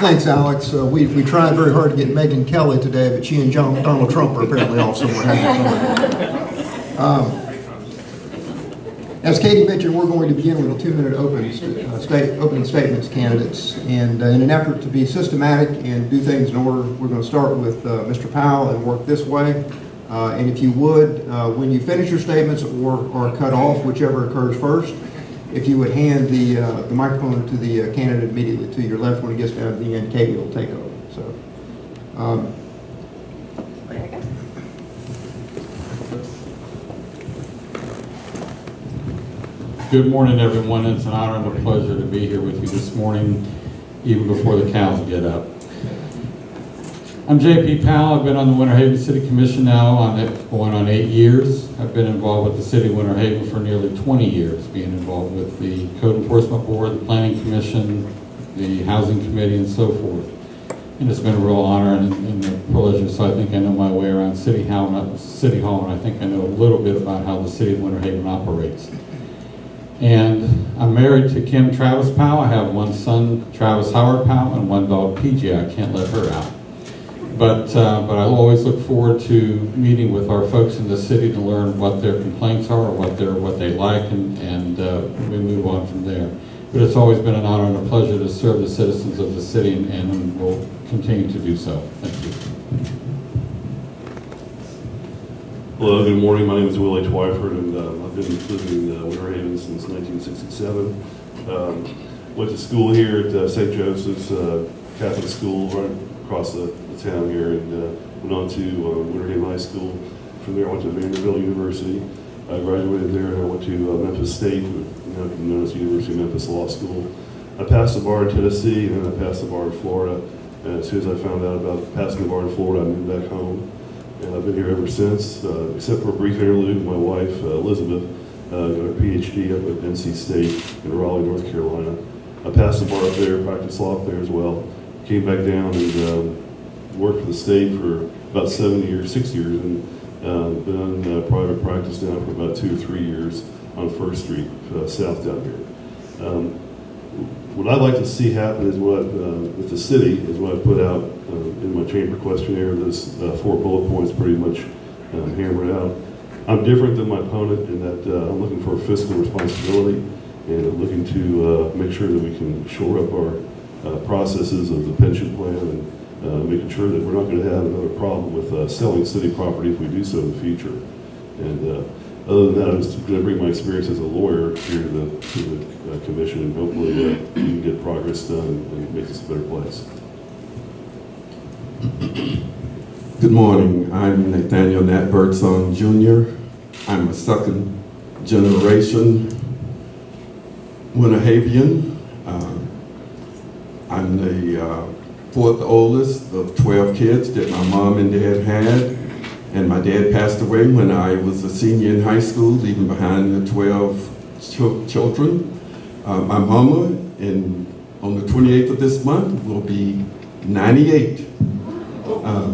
Thanks, Alex. Uh, We, we tried very hard to get Megyn Kelly today, but she and John, Donald Trump are apparently off somewhere. Um, As Katie mentioned, we're going to begin with a two-minute open, uh, state, opening statements candidates. And uh, in an effort to be systematic and do things in order, we're going to start with uh, Mr. Powell and work this way. Uh, And if you would, uh, when you finish your statements or are cut off, whichever occurs first, if you would hand the, uh, the microphone to the uh, candidate immediately to your left when it gets down to the end, Katie will take over. So, um, There we go. Good morning, everyone. It's an honor and a pleasure to be here with you this morning, even before the cows get up. I'm J.P. Powell. I've been on the Winter Haven City Commission now on it, going on eight years. I've been involved with the city of Winter Haven for nearly 20 years, being involved with the Code Enforcement Board, the Planning Commission, the Housing Committee, and so forth. And it's been a real honor and and a privilege, so I think I know my way around City Hall, and- City Hall, and I think I know a little bit about how the city of Winter Haven operates. And I'm married to Kim Travis Powell. I have one son, Travis Howard Powell, and one dog, PJ. I can't let her out. But, uh, but I always look forward to meeting with our folks in the city to learn what their complaints are, what they're, what they like, and, and uh, we move on from there. But it's always been an honor and a pleasure to serve the citizens of the city, and, and will continue to do so. Thank you. Hello, good morning. My name is Willie H. Twyford, and uh, I've been living in uh, Winter Haven since 1967. Um, Went to school here at uh, St. Joseph's uh, Catholic School right across the town here, and uh, went on to uh, Winter High School. From there, I went to Vanderbilt University. I graduated there, and I went to uh, Memphis State, now known as University of Memphis Law School. I passed the bar in Tennessee, and then I passed the bar in Florida. And as soon as I found out about passing the bar in Florida, I moved back home. And I've been here ever since, uh, except for a brief interlude. My wife, uh, Elizabeth, uh, got her PhD up at NC State in Raleigh, North Carolina. I passed the bar up there, practiced law up there as well. Came back down and um, worked for the state for about seven years, six years, and uh, been in uh, private practice now for about two or three years on First Street, uh, south down here. Um, what I'd like to see happen is what, uh, with the city, is what I put out uh, in my chamber questionnaire, those uh, four bullet points pretty much um, hammered out. I'm different than my opponent in that I'm looking for fiscal responsibility and I'm looking to make sure that we can shore up our processes of the pension plan and making sure that we're not going to have another problem with uh, selling city property if we do so in the future. And uh, other than that, I was going to bring my experience as a lawyer here to the, to the uh, commission, and hopefully uh, we can get progress done and make this a better place. Good morning. I'm Nathaniel Nat Birdsong Jr. I'm a second generation Winterhavian. Uh, I'm the uh, fourth oldest of 12 kids that my mom and dad had. And my dad passed away when I was a senior in high school, leaving behind the 12 chil- children. Uh, my mama, in, on the 28th of this month, will be 98. Uh,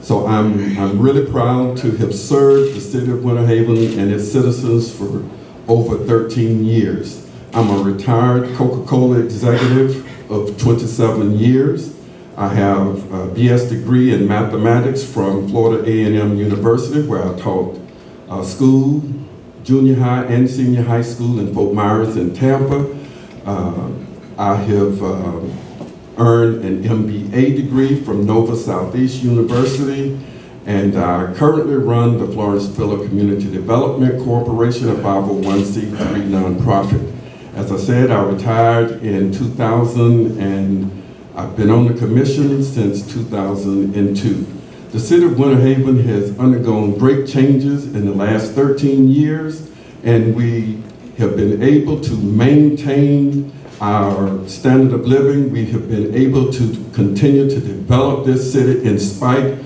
So I'm, I'm really proud to have served the city of Winter Haven and its citizens for over 13 years. I'm a retired Coca-Cola executive of 27 years. I have a BS degree in mathematics from Florida A&M University, where I taught uh, school, junior high and senior high school in Fort Myers and Tampa. Uh, I have um, earned an MBA degree from Nova Southeast University, and I currently run the Florence Villa Community Development Corporation, a 501c3 nonprofit. As I said, I retired in 2000, and I've been on the commission since 2002. The city of Winter Haven has undergone great changes in the last 13 years, and we have been able to maintain our standard of living. We have been able to continue to develop this city in spite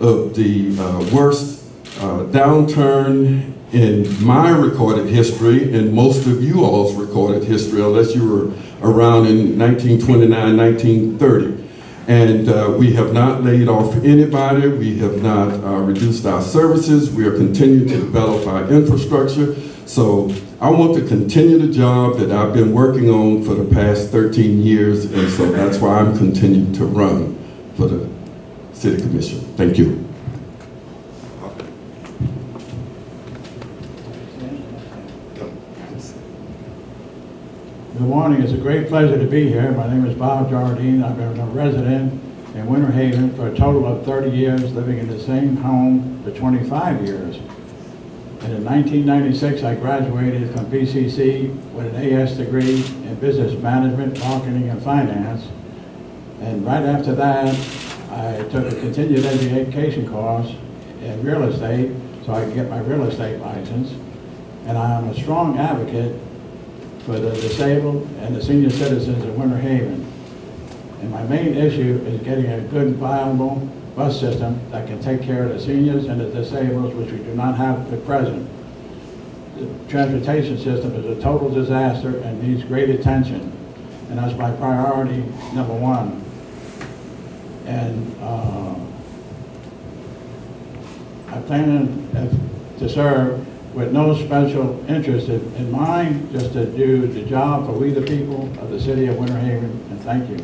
of the uh, worst uh, downturn in my recorded history and most of you all's recorded history, unless you were around in 1929, 1930. And uh, we have not laid off anybody. We have not uh, reduced our services. We are continuing to develop our infrastructure. So I want to continue the job that I've been working on for the past 13 years, and so that's why I'm continuing to run for the City Commission. Thank you. Good morning, it's a great pleasure to be here. My name is Bob Jardine. I've been a resident in Winter Haven for a total of 30 years, living in the same home for 25 years. And in 1996, I graduated from BCC with an AS degree in business management, marketing, and finance. And right after that, I took a continued education course in real estate so I could get my real estate license. And I am a strong advocate for the disabled and the senior citizens of Winter Haven. And my main issue is getting a good viable bus system that can take care of the seniors and the disabled, which we do not have at present. The transportation system is a total disaster and needs great attention. And that's my priority number one. And uh, I plan to- to serve with no special interest in in mind, just to do the job for we the people of the city of Winter Haven, and thank you.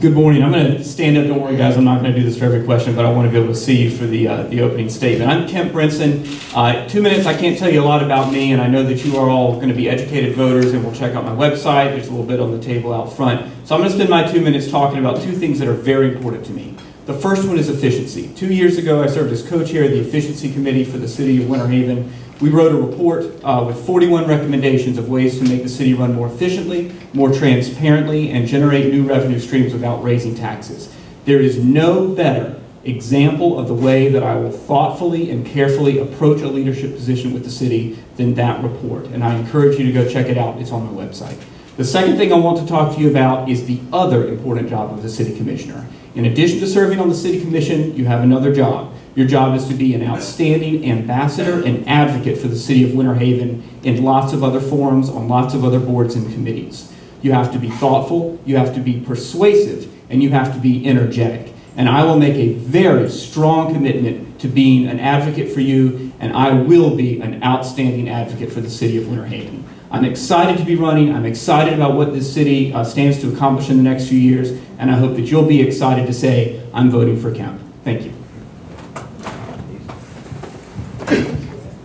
Good morning. I'm going to stand up. Don't worry, guys. I'm not going to do this for every question, but I want to be able to see you for the uh, the opening statement. I'm Kemp Brinson. Uh, two minutes. I can't tell you a lot about me, and I know that you are all going to be educated voters, and will check out my website. There's a little bit on the table out front. So I'm going to spend my two minutes talking about two things that are very important to me. The first one is efficiency. Two years ago, I served as co-chair of the Efficiency Committee for the City of Winter Haven. We wrote a report uh, with 41 recommendations of ways to make the city run more efficiently, more transparently, and generate new revenue streams without raising taxes. There is no better example of the way that I will thoughtfully and carefully approach a leadership position with the city than that report. And I encourage you to go check it out. It's on my website. The second thing I want to talk to you about is the other important job of the city commissioner. In addition to serving on the city commission, you have another job. Your job is to be an outstanding ambassador and advocate for the city of Winter Haven in lots of other forums, on lots of other boards and committees. You have to be thoughtful, you have to be persuasive, and you have to be energetic. And I will make a very strong commitment to being an advocate for you, and I will be an outstanding advocate for the city of Winter Haven. I'm excited to be running. I'm excited about what this city uh, stands to accomplish in the next few years, and I hope that you'll be excited to say, I'm voting for Kemp. Thank you.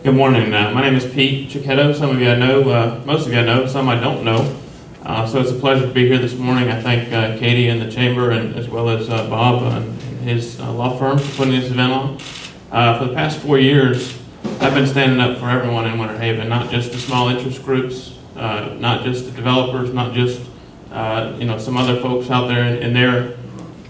Good morning. Uh, my name is Pete Chiquetto. Some of you I know, uh, most of you I know, some I don't know. Uh, so it's a pleasure to be here this morning. I thank uh, Katie and the chamber, and as well as uh, Bob and his law firm for putting this event on. For the past four years, I've been standing up for everyone in Winter Haven, not just the small interest groups, uh, not just the developers, not just uh, you know some other folks out there in, in their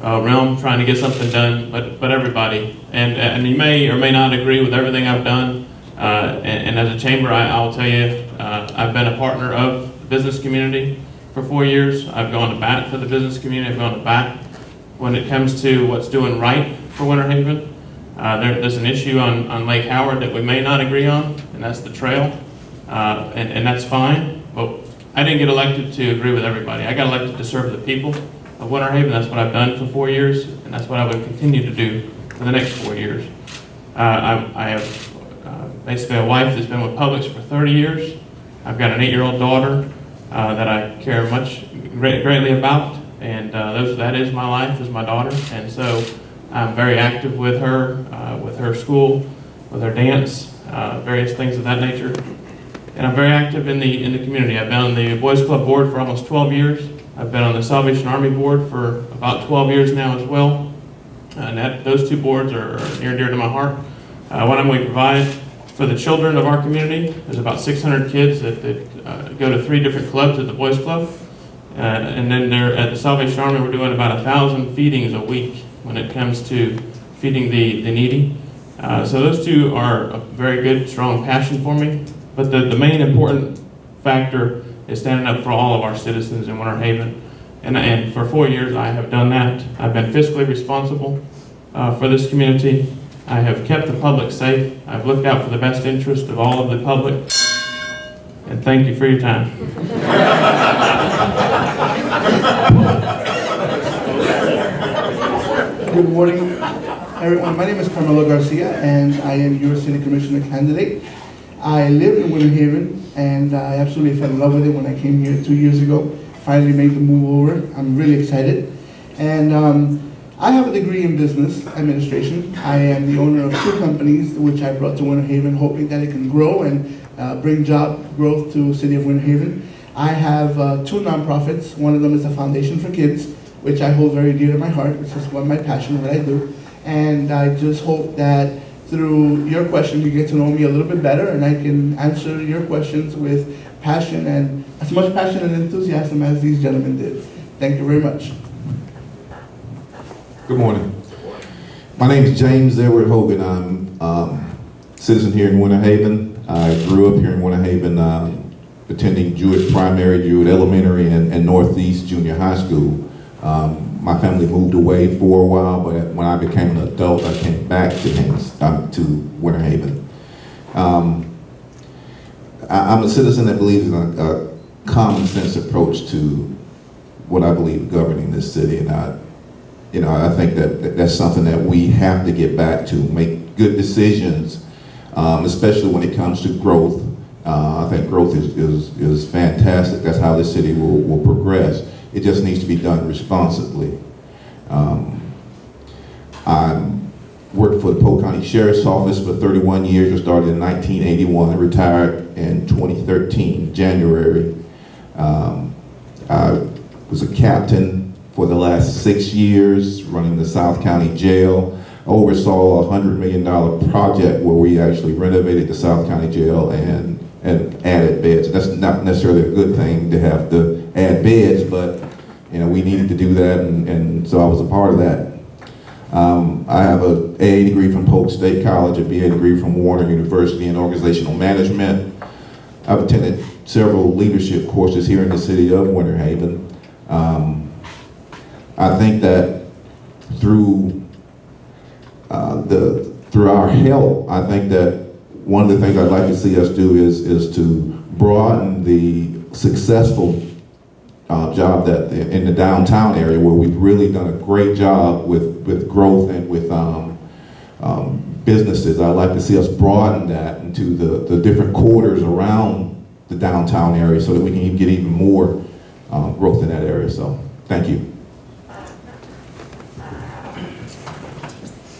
uh, realm trying to get something done, but but everybody. And and you may or may not agree with everything I've done. Uh, and, and as a chamber, I, I'll tell you, uh, I've been a partner of the business community for four years. I've gone to bat for the business community. I've gone to bat when it comes to what's doing right for Winter Haven. Uh, there, there's an issue on, on Lake Howard that we may not agree on, and that's the trail. Uh, and, and that's fine, but I didn't get elected to agree with everybody. I got elected to serve the people of Winter Haven. That's what I've done for four years, and that's what I would continue to do for the next four years. Uh, I, I have uh, basically a wife that's been with Publix for 30 years. I've got an eight-year-old daughter uh, that I care much great, greatly about, and uh, those, that is my life, is my daughter, and so I'm very active with her, uh, with her school, with her dance, uh, various things of that nature, and I'm very active in the in the community. I've been on the Boys Club board for almost 12 years. I've been on the Salvation Army board for about 12 years now as well, and that, those two boards are, near and dear to my heart. Uh, what I'm going to provide for the children of our community. There's about 600 kids that, that uh, go to three different clubs at the Boys Club. Uh, and then there at the Salvation Army, we're doing about a thousand feedings a week when it comes to feeding the, the needy. Uh, so those two are a very good, strong passion for me. But the, the main important factor is standing up for all of our citizens in Winter Haven. And, and for four years, I have done that. I've been fiscally responsible uh, for this community. I have kept the public safe. I've looked out for the best interest of all of the public. And thank you for your time. Good morning. everyone. My name is Carmelo Garcia, and I am your city commissioner candidate. I live in Winter Haven, and I absolutely fell in love with it when I came here two years ago. Finally made the move over. I'm really excited. And um, I have a degree in business administration. I am the owner of two companies, which I brought to Winter Haven, hoping that it can grow and uh, bring job growth to city of Winter Haven. I have uh, two nonprofits. One of them is a Foundation for Kids, which I hold very dear to my heart, which is what my passion, what I do. And I just hope that through your questions, you get to know me a little bit better, and I can answer your questions with passion and as much passion and enthusiasm as these gentlemen did. Thank you very much. Good morning. My name is James Edward Hogan. I'm um, citizen here in Winter Haven. I grew up here in Winter Haven, um, attending Jewett Primary, Jewett Elementary, and, and Northeast Junior High School. Um, my family moved away for a while, but when I became an adult, I came back to, Haines, um, to Winter Haven. Um, I, I'm a citizen that believes in a, a common sense approach to what I believe governing this city, and I you know, I think that that that's something that we have to get back to, make good decisions, um, especially when it comes to growth. Uh, I think growth is, is, is fantastic. That's how this city will, will progress. It just needs to be done responsibly. Um, I worked for the Polk County Sheriff's Office for 31 years. I started in 1981 and retired in 2013, January. Um, I was a captain for the last six years, running the South County Jail. I oversaw a $100 million project where we actually renovated the South County Jail and, and added beds. That's not necessarily a good thing to have to add beds, but you know, we needed to do that, and, and so I was a part of that. Um, I have a AA degree from Polk State College, a BA degree from Warner University in Organizational Management. I've attended several leadership courses here in the city of Winter Haven. Um, I think that through uh, the through our help, I think that one of the things I'd like to see us do is is to broaden the successful uh, job that in the downtown area where we've really done a great job with with growth and with um, um, businesses. I'd like to see us broaden that into the, the different quarters around the downtown area so that we can get even more uh, growth in that area. So, thank you.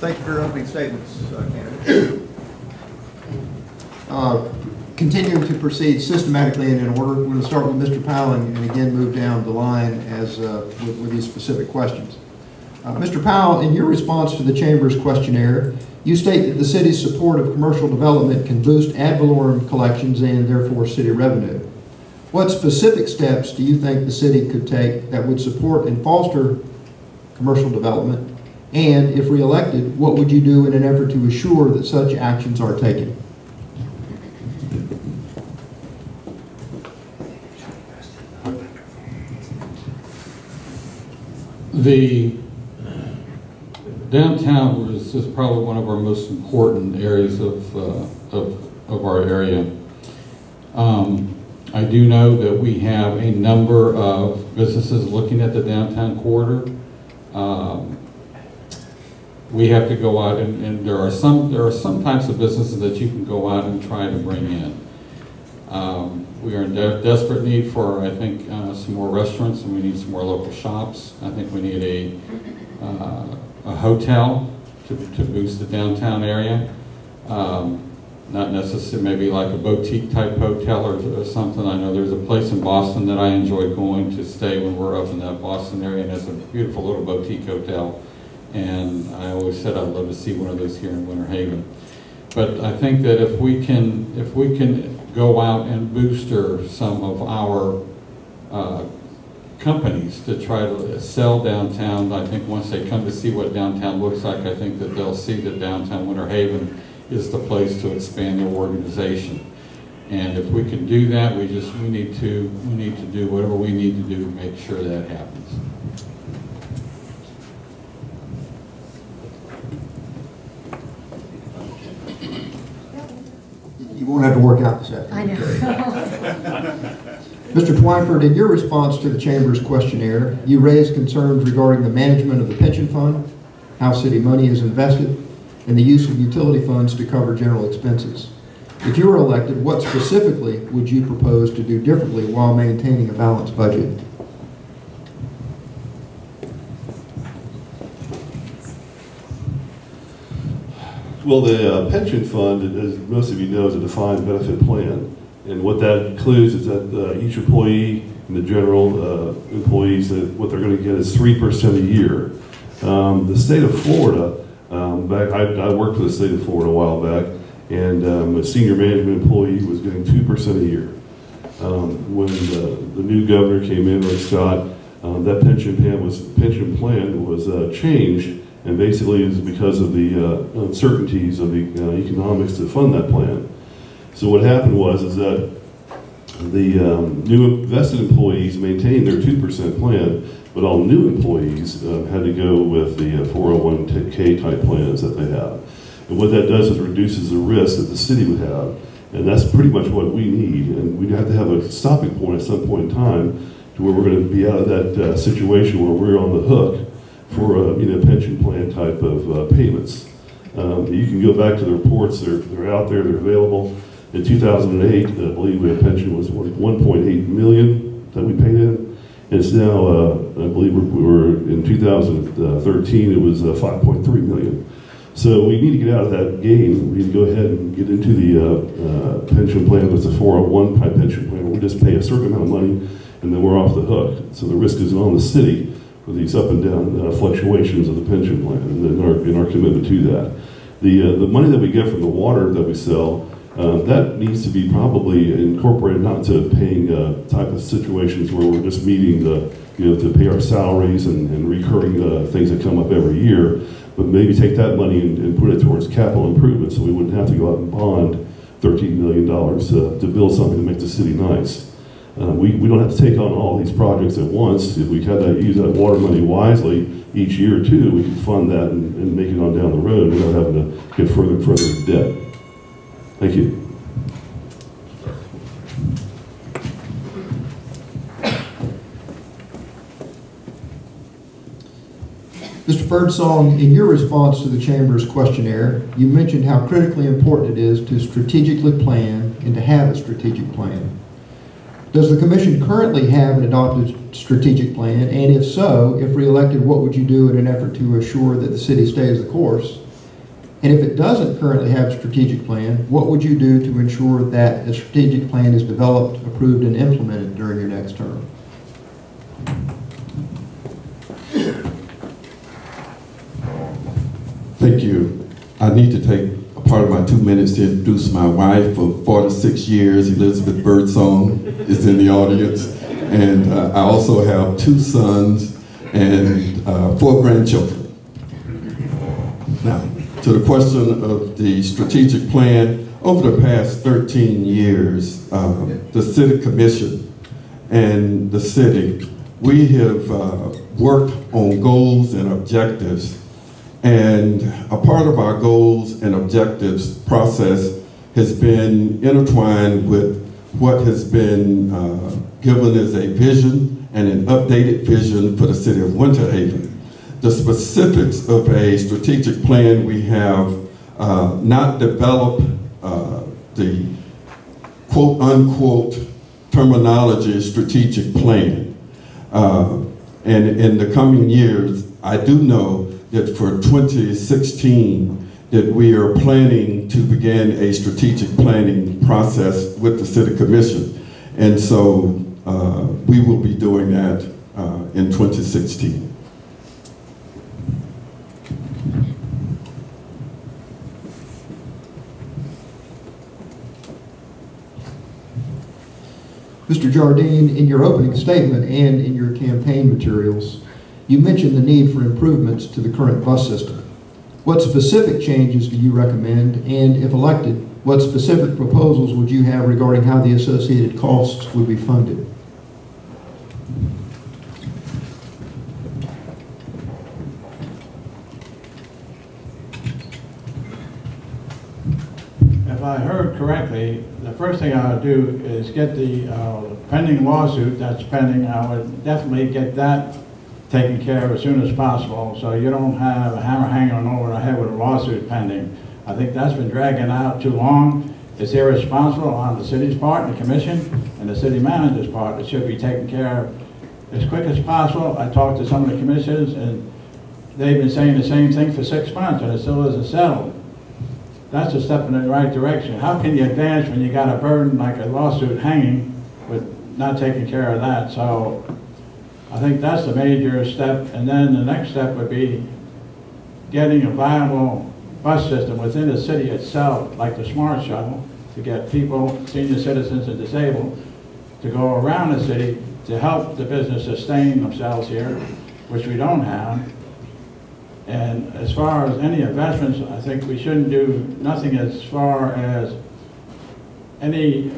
Thank you for your opening statements, uh, candidate. Uh, Continuing to proceed systematically and in order, we're going to start with Mr. Powell and and again move down the line as, uh, with with these specific questions. Uh, Mr. Powell, in your response to the Chamber's questionnaire, you state that the city's support of commercial development can boost ad valorem collections and therefore city revenue. What specific steps do you think the city could take that would support and foster commercial development? And if reelected, what would you do in an effort to assure that such actions are taken? The downtown is, probably one of our most important areas of, uh, of, of our area. Um, I do know that we have a number of businesses looking at the downtown corridor. Um, we have to go out and, and there are some there are some types of businesses that you can go out and try to bring in. Um, we are in de desperate need for, I think, uh, some more restaurants and we need some more local shops. I think we need a, uh, a hotel to, to boost the downtown area. Um, not necessarily maybe like a boutique type hotel or, or, something. I know there's a place in Boston that I enjoy going to stay when we're up in that Boston area and it's a beautiful little boutique hotel. And I always said I'd love to see one of those here in Winter Haven. But I think that if we can, if we can go out and booster some of our uh, companies to try to sell downtown, I think once they come to see what downtown looks like, I think that they'll see that downtown Winter Haven is the place to expand their organization. And if we can do that, we just we need to we need to do whatever we need to do to make sure that happens. You won't have to work out this afternoon. I know. Mr. Twyford, in your response to the Chamber's questionnaire, you raised concerns regarding the management of the pension fund how city money is invested, and the use of utility funds to cover general expenses. If you were elected, what specifically would you propose to do differently while maintaining a balanced budget? Well, the uh, pension fund, as most of you know, is a defined benefit plan. And what that includes is that uh, each employee and the general uh, employees, that what they're going to get is 3% a year. Um, The state of Florida, um, back, I I worked for the state of Florida a while back, and um, a senior management employee was getting 2% a year. Um, When the the new governor came in, Rick Scott, um, that pension plan was, pension plan was uh, changed, and basically is because of the uh, uncertainties of the uh, economics to fund that plan. So what happened was is that the um, new vested employees maintained their 2% plan, but all new employees uh, had to go with the uh, 401k type plans that they have. And what that does is reduces the risk that the city would have. And that's pretty much what we need. And we have to have a stopping point at some point in time to where we're going to be out of that uh, situation where we're on the hook for uh, you know pension plan type of uh, payments. Um, you can go back to the reports; they're they're out there, they're available. In 2008, I believe our pension was 1.8 million that we paid in. And It's now, uh, I believe we were in 2013, it was uh, 5.3 million. So we need to get out of that game. We need to go ahead and get into the uh, uh, pension plan. It's a 401 type pension plan. We just pay a certain amount of money and then we're off the hook. So the risk is on the city for these up and down uh, fluctuations of the pension plan and our, and our commitment to that. The, uh, the money that we get from the water that we sell, uh, that needs to be probably incorporated not to paying uh, type of situations where we're just meeting the, you know, to pay our salaries and, and recurring uh, things that come up every year, but maybe take that money and, and put it towards capital improvement so we wouldn't have to go out and bond $13 million to, to build something to make the city nice. Uh, we, we don't have to take on all these projects at once. If we had to use that water money wisely each year two, we could fund that and, and make it on down the road without having to get further and further into debt. Thank you. Mr. Birdsong, in your response to the Chamber's questionnaire, you mentioned how critically important it is to strategically plan and to have a strategic plan. Does the commission currently have an adopted strategic plan? And if so, if reelected, what would you do in an effort to assure that the city stays the course? And if it doesn't currently have a strategic plan, what would you do to ensure that a strategic plan is developed, approved, and implemented during your next term? Thank you. I need to take part of my two minutes to introduce my wife of 46 years, Elizabeth Birdsong, is in the audience. And uh, I also have two sons and uh, four grandchildren. Now, to the question of the strategic plan, over the past 13 years, uh, the city commission and the city, we have uh, worked on goals and objectives and a part of our goals and objectives process has been intertwined with what has been uh, given as a vision and an updated vision for the city of Winter Haven. The specifics of a strategic plan we have uh, not developed uh, the quote unquote terminology strategic plan. Uh, and in the coming years, I do know that for 2016, that we are planning to begin a strategic planning process with the City Commission. And so uh, we will be doing that uh, in 2016. Mr. Jardine, in your opening statement and in your campaign materials, you mentioned the need for improvements to the current bus system. What specific changes do you recommend? And if elected, what specific proposals would you have regarding how the associated costs would be funded? If I heard correctly, the first thing I would do is get the uh, pending lawsuit that's pending, I would definitely get that taken care of as soon as possible, so you don't have a hammer hanging over the head with a lawsuit pending. I think that's been dragging out too long. It's irresponsible on the city's part, the commission, and the city manager's part. It should be taken care of as quick as possible. I talked to some of the commissioners, and they've been saying the same thing for six months, and it still isn't settled. That's a step in the right direction. How can you advance when you got a burden like a lawsuit hanging with not taking care of that? So I think that's the major step, and then the next step would be getting a viable bus system within the city itself, like the Smart Shuttle, to get people, senior citizens and disabled, to go around the city to help the business sustain themselves here, which we don't have. And as far as any investments, I think we shouldn't do nothing as far as any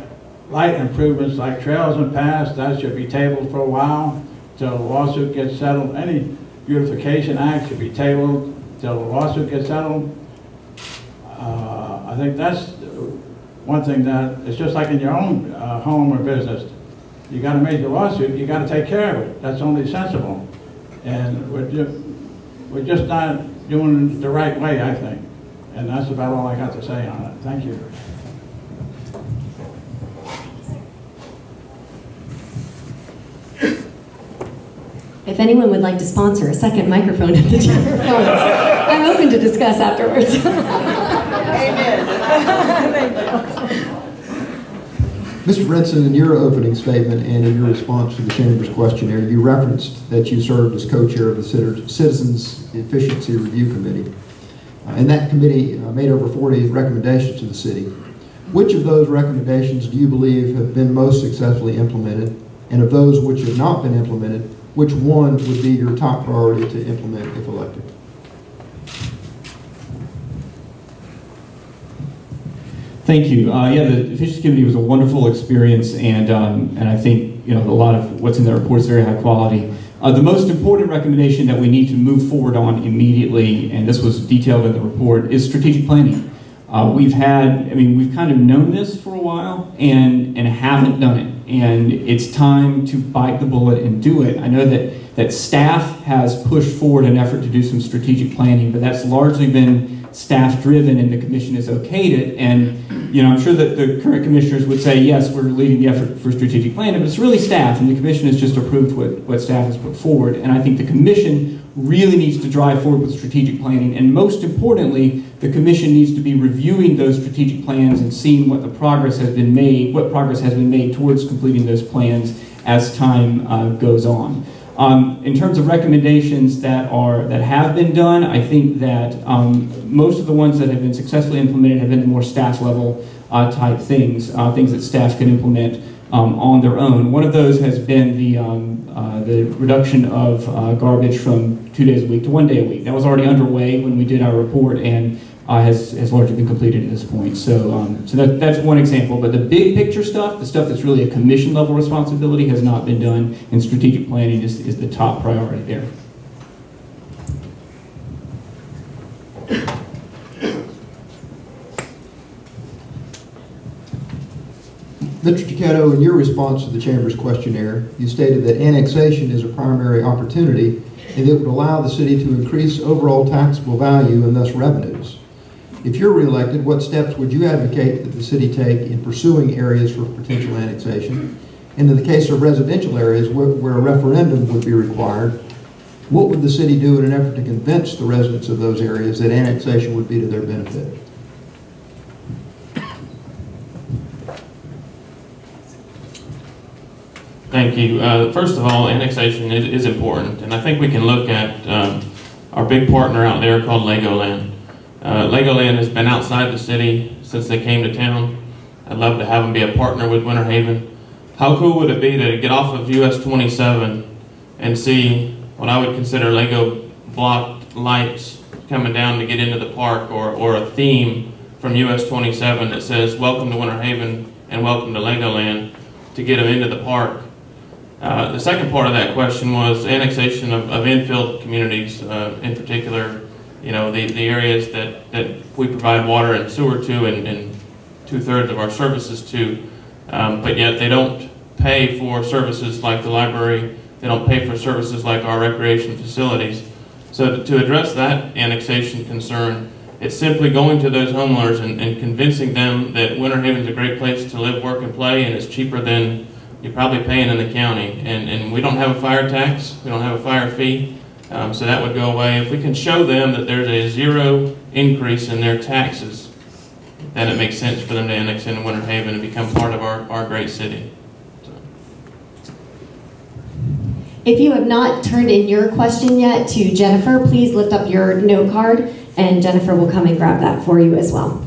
light improvements like trails and paths, that should be tabled for a while till the lawsuit gets settled. Any beautification act should be tabled till the lawsuit gets settled. Uh, I think that's one thing that, it's just like in your own uh, home or business. You got to a major lawsuit, you got to take care of it. That's only sensible. And we're ju, we're just not doing it the right way, I think. And that's about all I got to say on it. Thank you. If anyone would like to sponsor a second microphone at the chamber I'm open to discuss afterwards. Amen. Mr. Brinson, in your opening statement and in your response to the Chamber's questionnaire, you referenced that you served as co-chair of the Citizens Efficiency Review Committee. Uh, And that committee uh, made over 40 recommendations to the city. Which of those recommendations do you believe have been most successfully implemented? And of those which have not been implemented, which one would be your top priority to implement if elected? Thank you. Uh, yeah, the efficiency committee was a wonderful experience, and um, and I think you know a lot of what's in the report is very high quality. Uh, the most important recommendation that we need to move forward on immediately, and this was detailed in the report, is strategic planning. Uh, we've had, I mean, we've kind of known this for a while and and haven't done it, and it's time to bite the bullet and do it. I know that that staff has pushed forward an effort to do some strategic planning, but that's largely been staff driven and the commission has okayed it. And, you know, I'm sure that the current commissioners would say, yes, we're leading the effort for strategic planning, but it's really staff and the commission has just approved what, what staff has put forward. And I think the commission really needs to drive forward with strategic planning. And most importantly, the commission needs to be reviewing those strategic plans and seeing what the progress has been made, what progress has been made towards completing those plans as time uh, goes on. Um, in terms of recommendations that are that have been done, I think that um, most of the ones that have been successfully implemented have been more staff level uh, type things, uh, things that staff can implement um, on their own. One of those has been the um, uh, the reduction of uh, garbage from two days a week to one day a week. That was already underway when we did our report and uh, has, has largely been completed at this point. So, um, so that, that's one example. But the big picture stuff, the stuff that's really a commission level responsibility, has not been done, and strategic planning is, is the top priority there. Mr. Chiquetto, in your response to the Chamber's questionnaire, you stated that annexation is a primary opportunity and it would allow the city to increase overall taxable value and thus revenues. If you're reelected, what steps would you advocate that the city take in pursuing areas for potential annexation? And in the case of residential areas where, where a referendum would be required, what would the city do in an effort to convince the residents of those areas that annexation would be to their benefit? Thank you. Uh, first of all, annexation is, is important, and I think we can look at um, our big partner out there called Legoland. Uh, Legoland has been outside the city since they came to town. I'd love to have them be a partner with Winter Haven. How cool would it be to get off of US 27 and see what I would consider Lego block lights coming down to get into the park, or, or a theme from US 27 that says "Welcome to Winter Haven" and "Welcome to Legoland" to get them into the park. Uh, the second part of that question was annexation of, of infill communities, uh, in particular, you know, the, the areas that, that we provide water and sewer to and, and two-thirds of our services to, um, but yet they don't pay for services like the library They don't pay for services like our recreation facilities. So to- to address that annexation concern, it's simply going to those homeowners and, and convincing them that Winter Haven's a great place to live, work, and play, and it's cheaper than you're probably paying in the county. And, and we don't have a fire tax, we don't have a fire fee, um, so that would go away. If we can show them that there's a zero increase in their taxes, then it makes sense for them to annex into Winter Haven and become part of our, our great city. If you have not turned in your question yet to Jennifer, please lift up your note card and Jennifer will come and grab that for you as well.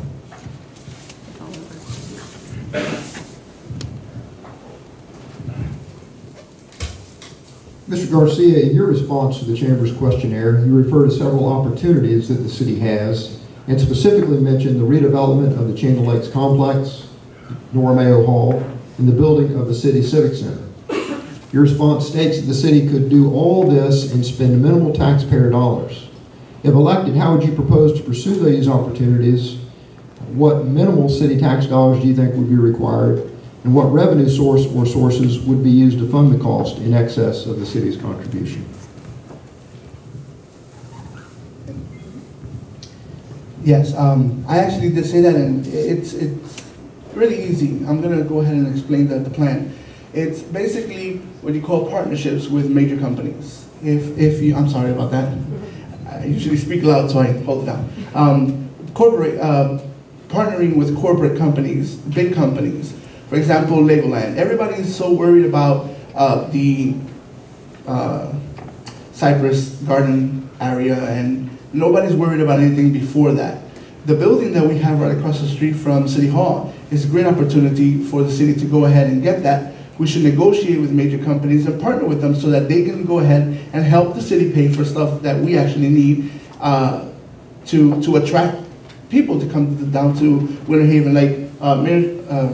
Mr. Garcia, in your response to the Chamber's questionnaire, you refer to several opportunities that the city has, and specifically mentioned the redevelopment of the Chain of Lakes Complex, Nora Mayo Hall, and the building of the City Civic Center. Your response states that the city could do all this and spend minimal taxpayer dollars. If elected, how would you propose to pursue these opportunities? What minimal city tax dollars do you think would be required? And what revenue source or sources would be used to fund the cost in excess of the city's contribution? Yes, um, I actually did say that, and it's, it's really easy. I'm gonna go ahead and explain the, the plan. It's basically what you call partnerships with major companies. If, if you, I'm sorry about that. I usually speak loud, so I hold it down. Um, corporate, uh, partnering with corporate companies, big companies. For example, Legoland. Everybody is so worried about uh, the uh, Cypress Garden area, and nobody's worried about anything before that. The building that we have right across the street from City Hall is a great opportunity for the city to go ahead and get that. We should negotiate with major companies and partner with them so that they can go ahead and help the city pay for stuff that we actually need uh, to, to attract people to come down to Winter Haven. Like uh, Mayor, uh,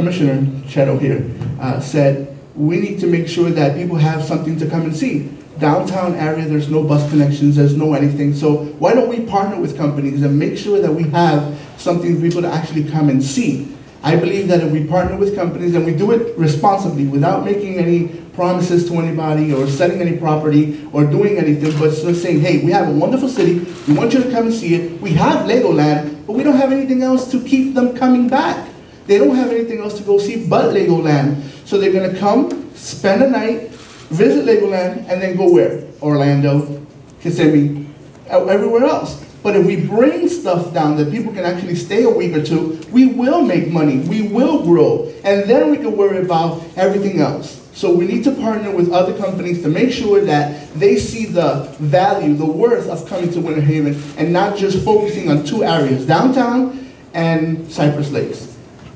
Commissioner Shadow here uh, said, we need to make sure that people have something to come and see. Downtown area, there's no bus connections, there's no anything. So why don't we partner with companies and make sure that we have something for people to actually come and see? I believe that if we partner with companies and we do it responsibly without making any promises to anybody or selling any property or doing anything, but just saying, hey, we have a wonderful city, we want you to come and see it. We have Legoland, but we don't have anything else to keep them coming back. They don't have anything else to go see but Legoland. So they're gonna come, spend a night, visit Legoland, and then go where? Orlando, Kissimmee, everywhere else. But if we bring stuff down that people can actually stay a week or two, we will make money, we will grow, and then we can worry about everything else. So we need to partner with other companies to make sure that they see the value, the worth of coming to Winter Haven and not just focusing on two areas, downtown and Cypress Lakes.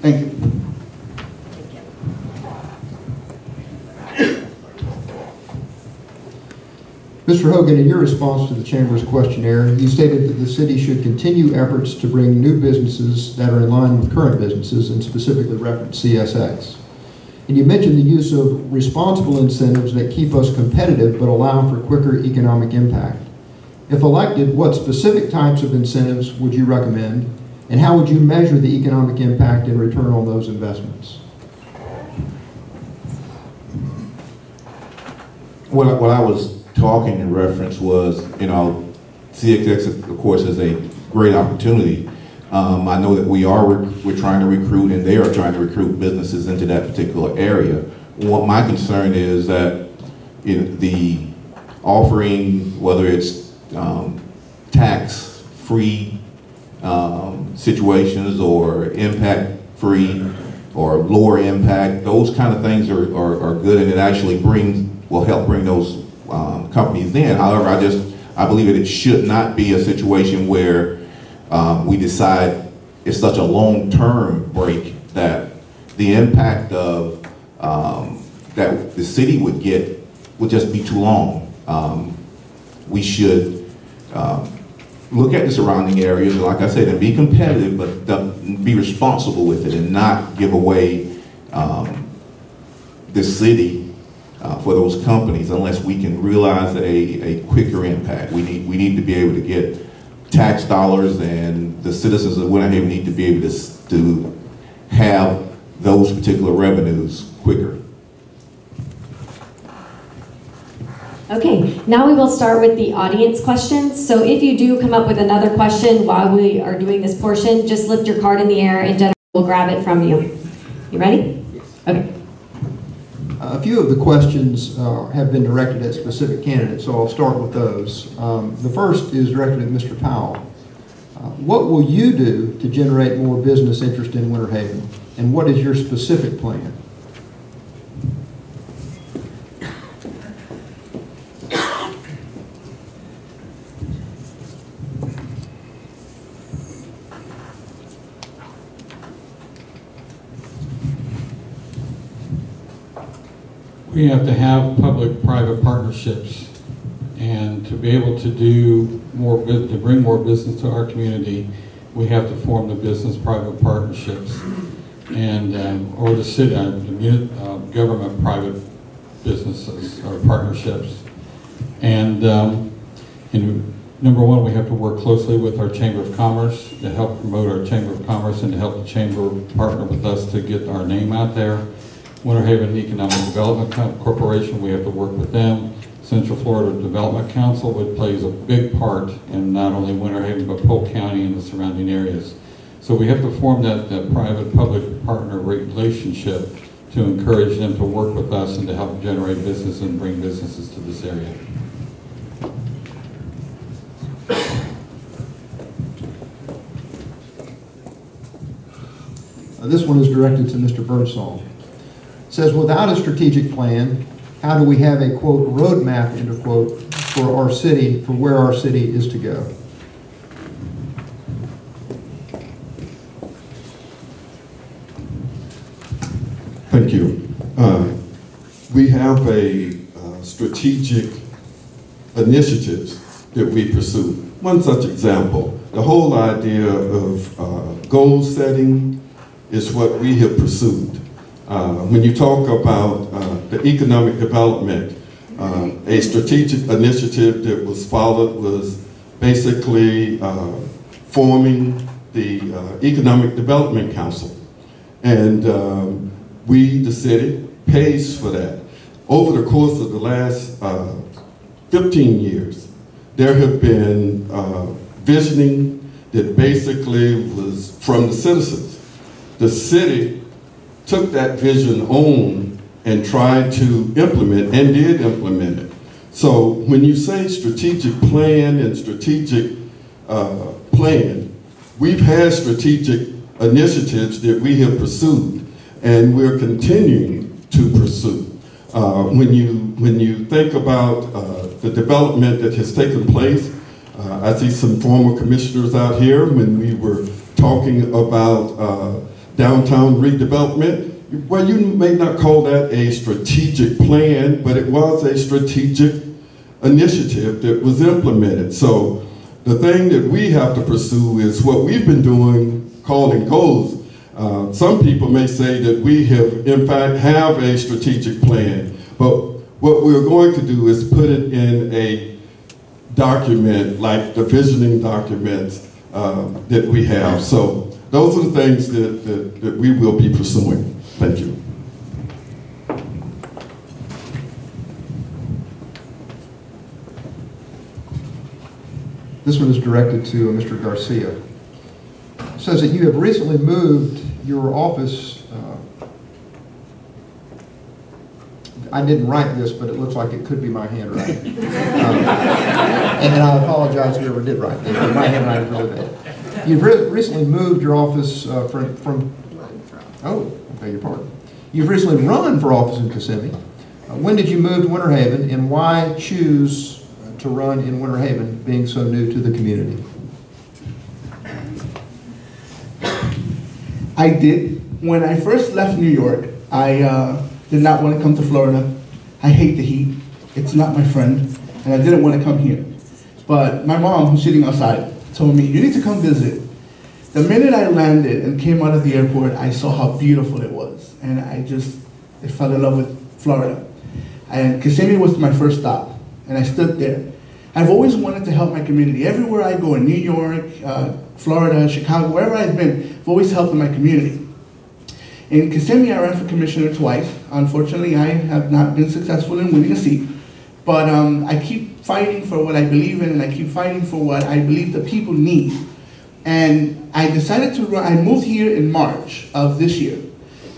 Thank you. Mr. Hogan, in your response to the Chamber's questionnaire, you stated that the city should continue efforts to bring new businesses that are in line with current businesses and specifically reference CSX. And you mentioned the use of responsible incentives that keep us competitive but allow for quicker economic impact. If elected, what specific types of incentives would you recommend, and how would you measure the economic impact and return on those investments? What, I- what I was talking in reference was, you know, CSX, of course, is a great opportunity. Um, I know that we are, we're trying to recruit, and they are trying to recruit businesses into that particular area. What my concern is that, the offering, whether it's, um, tax-free, um, situations or impact-free or lower impact, those kind of things are, are, are good and it actually brings, will help bring those um, companies in. However, I just, I believe that it should not be a situation where um, we decide it's such a long-term break that the impact of, um, that the city would get would just be too long. Um, we should um, look at the surrounding areas, like I said, and be competitive, but be responsible with it and not give away um, the city uh, for those companies unless we can realize a, a quicker impact. We need, we need to be able to get tax dollars and the citizens of Winter Haven need to be able to, to have those particular revenues quicker. Okay, now we will start with the audience questions. So if you do come up with another question while we are doing this portion, just lift your card in the air and Jennifer will grab it from you. You ready? Okay. A few of the questions uh, have been directed at specific candidates, so I'll start with those. Um, The first is directed at Mr. Powell. Uh, What will you do to generate more business interest in Winter Haven? And what is your specific plan? We have to have public-private partnerships, and to be able to do more, to bring more business to our community, we have to form the business-private partnerships, and, um, or the city, uh, the uh, government-private businesses or partnerships. And, um, and number one, we have to work closely with our Chamber of Commerce to help promote our Chamber of Commerce and to help the Chamber partner with us to get our name out there. Winter Haven Economic Development Corporation, we have to work with them. Central Florida Development Council, which plays a big part in not only Winter Haven, but Polk County and the surrounding areas. So we have to form that, that private-public partner relationship to encourage them to work with us and to help generate business and bring businesses to this area. Uh, This one is directed to Mr. Birdsall. Says, without a strategic plan, how do we have a quote roadmap, end of quote, for our city, for where our city is to go? Thank you. Uh, We have a uh, strategic initiatives that we pursue. One such example, the whole idea of uh, goal setting is what we have pursued. Uh, When you talk about uh, the economic development, uh, a strategic initiative that was followed was basically uh, forming the uh, Economic Development Council. And um, we, the city, pays for that. Over the course of the last uh, 15 years, there have been visioning that basically was from the citizens. The city took that vision on and tried to implement and did implement it. So when you say strategic plan and strategic uh, plan, we've had strategic initiatives that we have pursued and we're continuing to pursue. Uh, when you when you think about uh, the development that has taken place, uh, I see some former commissioners out here when we were talking about uh, downtown redevelopment. Well, you may not call that a strategic plan, but it was a strategic initiative that was implemented. So the thing that we have to pursue is what we've been doing, calling goals. Uh, some people may say that we have, in fact, have a strategic plan, but what we're going to do is put it in a document like the visioning documents uh, that we have. So those are the things that, that, that we will be pursuing. Thank you. This one is directed to Mr. Garcia. It Says that you have recently moved your office, uh, I didn't write this, but it looks like it could be my handwriting. Uh, And I apologize whoever did write this, but my handwriting is really bad. You've re- recently moved your office uh, from, from, oh, I beg your pardon. You've recently run for office in Kissimmee. Uh, When did you move to Winter Haven, and why choose to run in Winter Haven, being so new to the community? I did. When I first left New York, I uh, did not want to come to Florida. I hate the heat. It's not my friend, and I didn't want to come here. But my mom, who's sitting outside, told me, you need to come visit. The minute I landed and came out of the airport, I saw how beautiful it was, and I just I fell in love with Florida. And Kissimmee was my first stop, and I stood there. I've always wanted to help my community. Everywhere I go, in New York, uh, Florida, Chicago, wherever I've been, I've always helped in my community. In Kissimmee, I ran for commissioner twice. Unfortunately, I have not been successful in winning a seat, But um, I keep fighting for what I believe in, and I keep fighting for what I believe the people need. And I decided to run, I moved here in March of this year.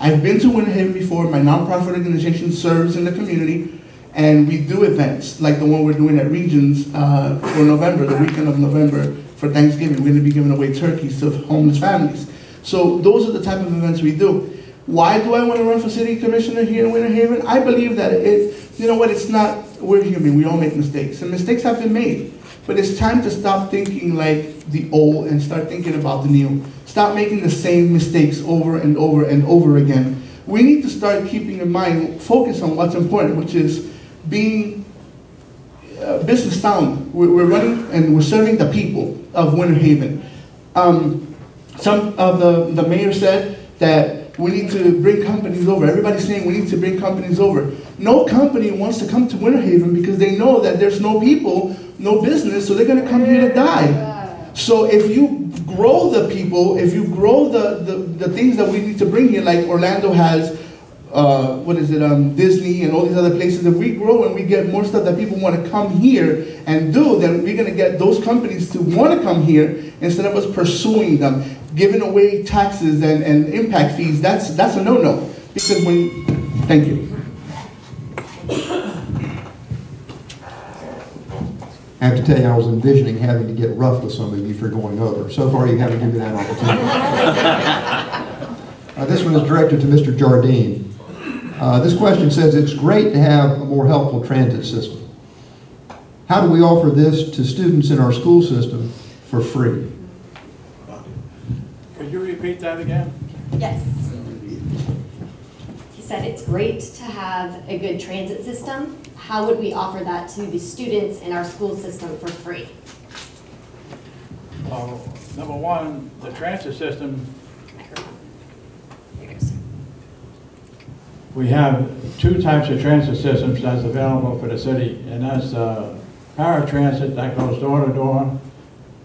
I've been to Winter Haven before, my nonprofit organization serves in the community, and we do events like the one we're doing at Regions uh, for November, the weekend of November for Thanksgiving. We're gonna be giving away turkeys to homeless families. So those are the type of events we do. Why do I want to run for city commissioner here in Winter Haven? I believe that it, you know what, it's not, we're human, we all make mistakes, and mistakes have been made. But it's time to stop thinking like the old and start thinking about the new. Stop making the same mistakes over and over and over again. We need to start keeping in mind, focus on what's important, which is being uh, business sound. We're, we're running and we're serving the people of Winter Haven. Um, some of the, the mayor said that we need to bring companies over. Everybody's saying we need to bring companies over. No company wants to come to Winter Haven because they know that there's no people, no business, so they're going to come here to die. So if you grow the people, if you grow the, the, the things that we need to bring here, like Orlando has, uh, what is it, um, Disney and all these other places, if we grow and we get more stuff that people want to come here and do, then we're going to get those companies to want to come here instead of us pursuing them, giving away taxes and, and impact fees. That's, that's a no-no. Because when, thank you. I have to tell you, I was envisioning having to get rough with some of you for going over. So far, you haven't given that opportunity. Uh, this one is directed to Mr. Jardine. Uh, this question says, it's great to have a more helpful transit system. How do we offer this to students in our school system for free? Repeat that again? Yes. He said it's great to have a good transit system. How would we offer that to the students in our school system for free? Uh, Number one, the transit system, we have two types of transit systems that's available for the city, and that's uh, paratransit that goes door to door,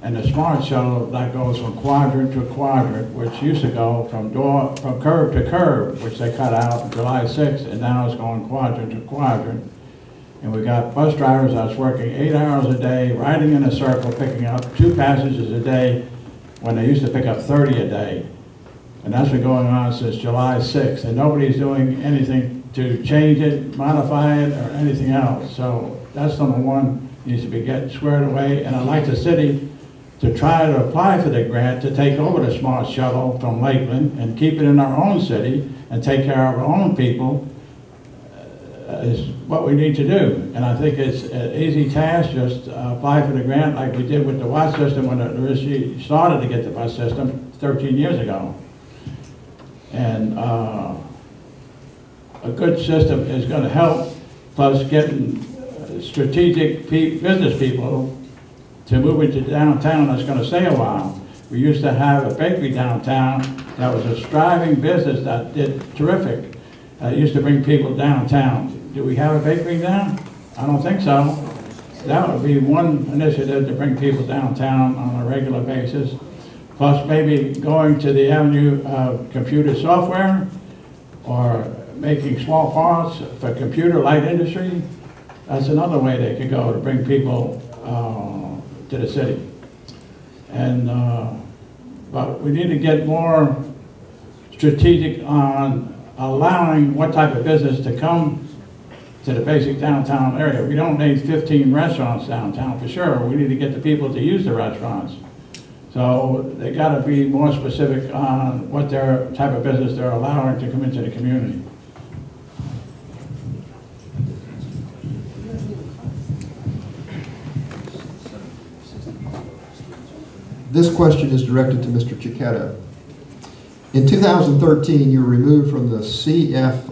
and the smart shuttle that goes from quadrant to quadrant, which used to go from door, from curb to curb, which they cut out July 6th, and now it's going quadrant to quadrant. And we got bus drivers that's working eight hours a day, riding in a circle, picking up two passengers a day, when they used to pick up 30 a day. And that's been going on since July 6th, and nobody's doing anything to change it, modify it, or anything else. So that's number one, needs to be get squared away, and I'd like the city to try to apply for the grant to take over the smart shuttle from Lakeland and keep it in our own city and take care of our own people uh, is what we need to do. And I think it's an easy task, just apply for the grant like we did with the watch system when the Rishi started to get the bus system 13 years ago. And uh, a good system is going to help, plus getting strategic pe- business people to move into downtown that's going to stay a while. We used to have a bakery downtown that was a striving business that did terrific. Uh, used to bring people downtown. Do we have a bakery now? I don't think so. That would be one initiative to bring people downtown on a regular basis. Plus maybe going to the avenue of computer software or making small parts for computer light industry. That's another way they could go to bring people uh, to the city. And, uh, but we need to get more strategic on allowing what type of business to come to the basic downtown area. We don't need 15 restaurants downtown for sure. We need to get the people to use the restaurants. So they got to be more specific on what their type of business they're allowing to come into the community. This question is directed to Mr. Chiquetto. In 2013, you were removed from the CFRPC,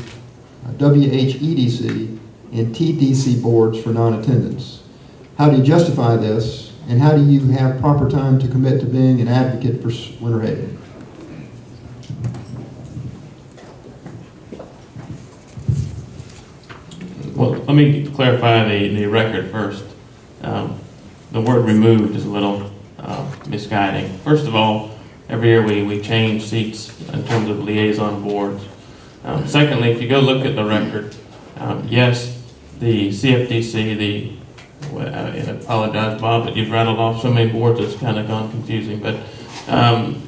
uh, WHEDC, and TDC boards for non-attendance. How do you justify this, and how do you have proper time to commit to being an advocate for Winter Haven? Well, let me clarify the, the record first. Um, The word removed is a little uh, misguiding. First of all, every year we, we change seats in terms of liaison boards. Um, Secondly, if you go look at the record, um, yes, the CFDC, the, I apologize, Bob, but you've rattled off so many boards, it's kind of gone confusing, but um,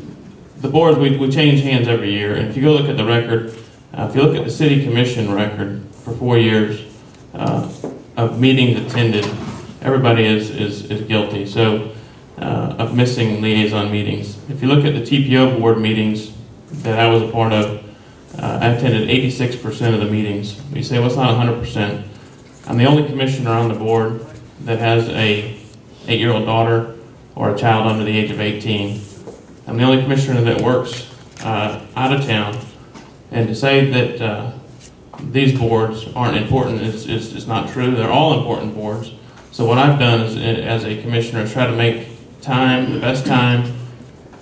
the boards, we, we change hands every year, and if you go look at the record, uh, if you look at the city commission record for four years uh, of meetings attended, everybody is, is, is guilty, so, uh, of missing liaison meetings. If you look at the TPO board meetings that I was a part of, uh, I attended 86% of the meetings. You say, well, it's not 100%. I'm the only commissioner on the board that has a eight-year-old daughter or a child under the age of 18. I'm the only commissioner that works uh, out of town. And to say that uh, these boards aren't important is, is, is not true. They're all important boards. So what I've done is, as a commissioner is try to make time, the best time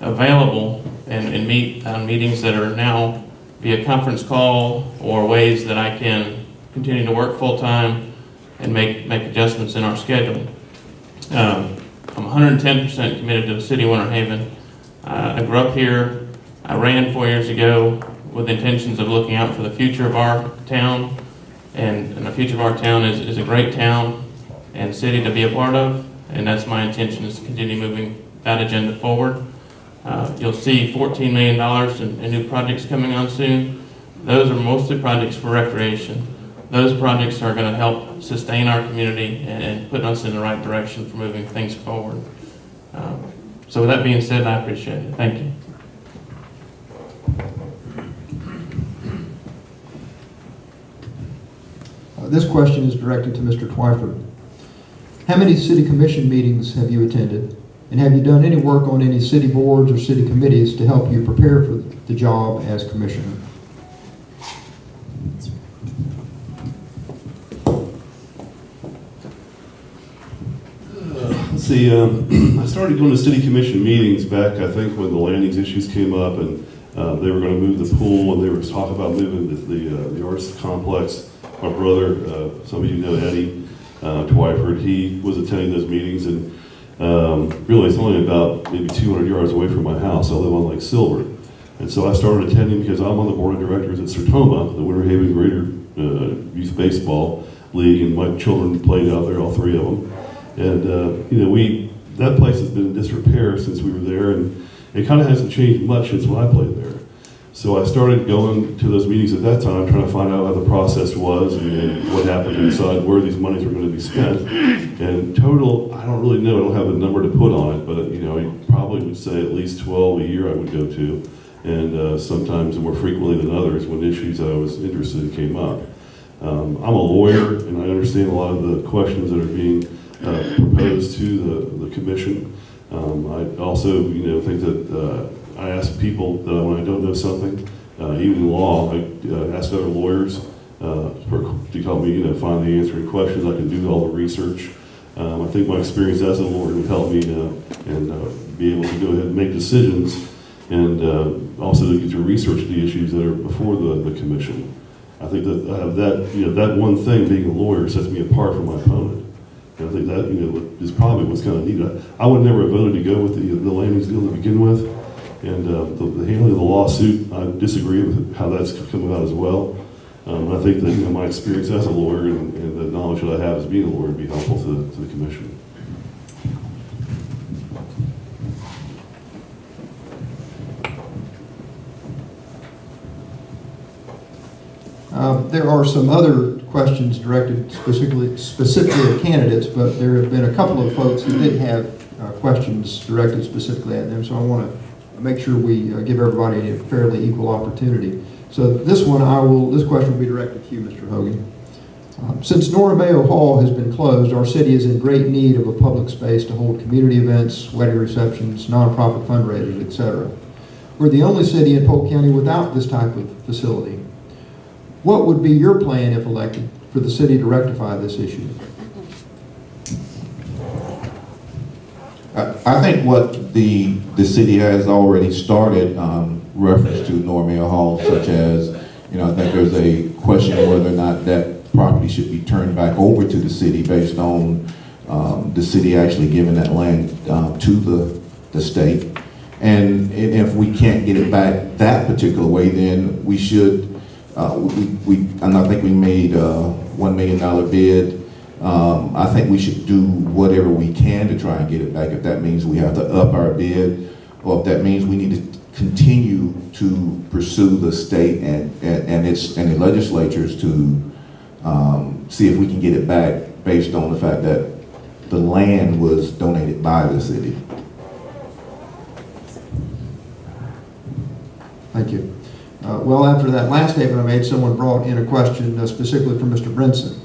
available and, and meet on meetings that are now via conference call or ways that I can continue to work full-time and make, make adjustments in our schedule. Um, I'm 110% committed to the city of Winter Haven. Uh, I grew up here. I ran four years ago with intentions of looking out for the future of our town. And, and the future of our town is, is a great town and city to be a part of. And that's my intention is to continue moving that agenda forward. Uh, You'll see $14 million in, in new projects coming on soon. Those are mostly projects for recreation. Those projects are going to help sustain our community and, and put us in the right direction for moving things forward. Um, So with that being said, I appreciate it. Thank you. Uh, This question is directed to Mr. Twyford. How many city commission meetings have you attended? And have you done any work on any city boards or city committees to help you prepare for the job as commissioner? Let's see, um, I started going to city commission meetings back, I think, when the landings issues came up and uh, they were going to move the pool and they were talking about moving the, the, uh, the arts complex. My brother, uh, some of you know Eddie uh, Twyford, he was attending those meetings and um, really it's only about maybe 200 yards away from my house. I live on Lake Silver. And so I started attending because I'm on the board of directors at Sertoma, the Winter Haven Greater uh, Youth Baseball League, and my children played out there, all three of them. And, uh, you know, we, that place has been in disrepair since we were there, and it kind of hasn't changed much since when I played there. So I started going to those meetings at that time, trying to find out how the process was and, and what happened decide where these monies were going to be spent. And total, I don't really know, I don't have a number to put on it, but, you know, I probably would say at least 12 a year I would go to. And uh, sometimes more frequently than others when issues I was interested in came up. Um, I'm a lawyer, and I understand a lot of the questions that are being uh, proposed to the, the commission. Um, I also, you know, think that uh, I ask people that when I don't know something, uh, even law, I uh, ask other lawyers uh, for, to help me, you know, find the answer to questions. I can do all the research. Um, I think my experience as a lawyer would help me uh, and uh, be able to go ahead and make decisions and uh, also to get to research the issues that are before the, the commission. I think that uh, that you know that one thing, being a lawyer, sets me apart from my opponent. And I think that you know is probably what's kind of neat. I, I would never have voted to go with the the landings deal to begin with, and uh, the, the handling of the lawsuit, I disagree with how that's come about as well. Um, I think that you know, my experience as a lawyer and, and the knowledge that I have as being a lawyer would be helpful to, to the commission. Um, There are some other questions directed specifically, specifically at candidates, but there have been a couple of folks who did have uh, questions directed specifically at them, so I want to make sure we uh, give everybody a fairly equal opportunity. So this one, I will, this question will be directed to you, Mr. Hogan. Um, Since Nora Hall has been closed, our city is in great need of a public space to hold community events, wedding receptions, nonprofit fundraisers, etc. We're the only city in Polk County without this type of facility. What would be your plan, if elected, for the city to rectify this issue? I think what the, the city has already started, um, reference to Normia Hall, such as, you know, I think there's a question of whether or not that property should be turned back over to the city based on, um, the city actually giving that land, um, to the, the state. And if we can't get it back that particular way, then we should, Uh, we, we, and I think we made a $1 million bid. Um, I think we should do whatever we can to try and get it back, if that means we have to up our bid, or if that means we need to continue to pursue the state and, and, and its, and the legislatures to um, see if we can get it back based on the fact that the land was donated by the city. Thank you. Uh, Well, after that last statement I made, someone brought in a question uh, specifically for Mr. Brinson,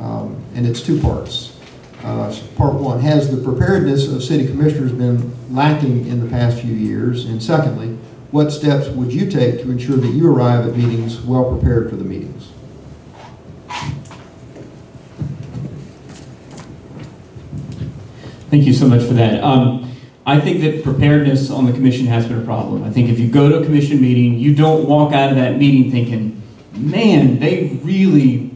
Um, and it's two parts. Uh, Part one, has the preparedness of city commissioners been lacking in the past few years? And secondly, what steps would you take to ensure that you arrive at meetings well prepared for the meetings? Thank you so much for that. Um, I think that preparedness on the commission has been a problem. I think if you go to a commission meeting, you don't walk out of that meeting thinking, man, they really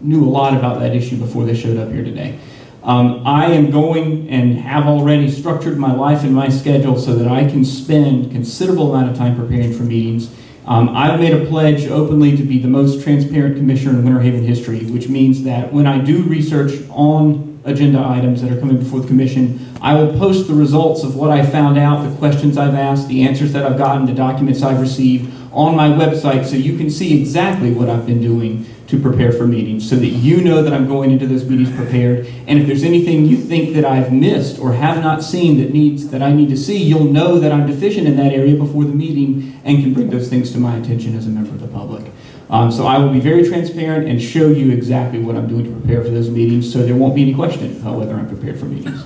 knew a lot about that issue before they showed up here today. Um, I am going and have already structured my life and my schedule so that I can spend considerable amount of time preparing for meetings. Um, I've made a pledge openly to be the most transparent commissioner in Winter Haven history, which means that when I do research on agenda items that are coming before the commission, I will post the results of what I found out, the questions I've asked, the answers that I've gotten, the documents I've received on my website so you can see exactly what I've been doing to prepare for meetings so that you know that I'm going into those meetings prepared. And if there's anything you think that I've missed or have not seen that needs that I need to see, you'll know that I'm deficient in that area before the meeting and can bring those things to my attention as a member of the public. Um, so I will be very transparent and show you exactly what I'm doing to prepare for those meetings so there won't be any question about whether I'm prepared for meetings.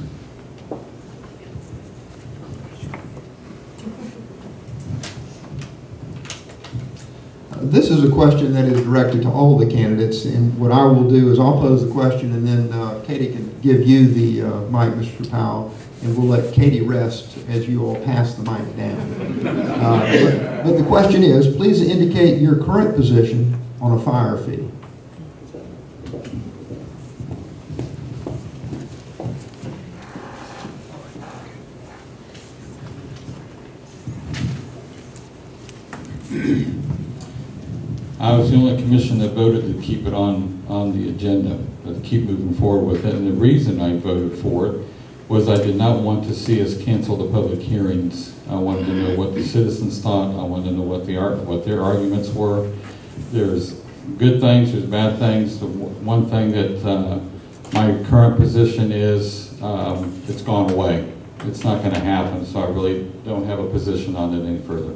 This is a question that is directed to all the candidates, and what I will do is I'll pose the question, and then uh, Katie can give you the uh, mic, Mr. Powell, and we'll let Katie rest as you all pass the mic down. Uh, but, but the question is, please indicate your current position on a fire fee. I was the only commission that voted to keep it on, on the agenda, to keep moving forward with it. And the reason I voted for it was I did not want to see us cancel the public hearings. I wanted to know what the citizens thought. I wanted to know what the what their arguments were. There's good things, there's bad things. The one thing that uh, my current position is, um, it's gone away. It's not going to happen, so I really don't have a position on it any further.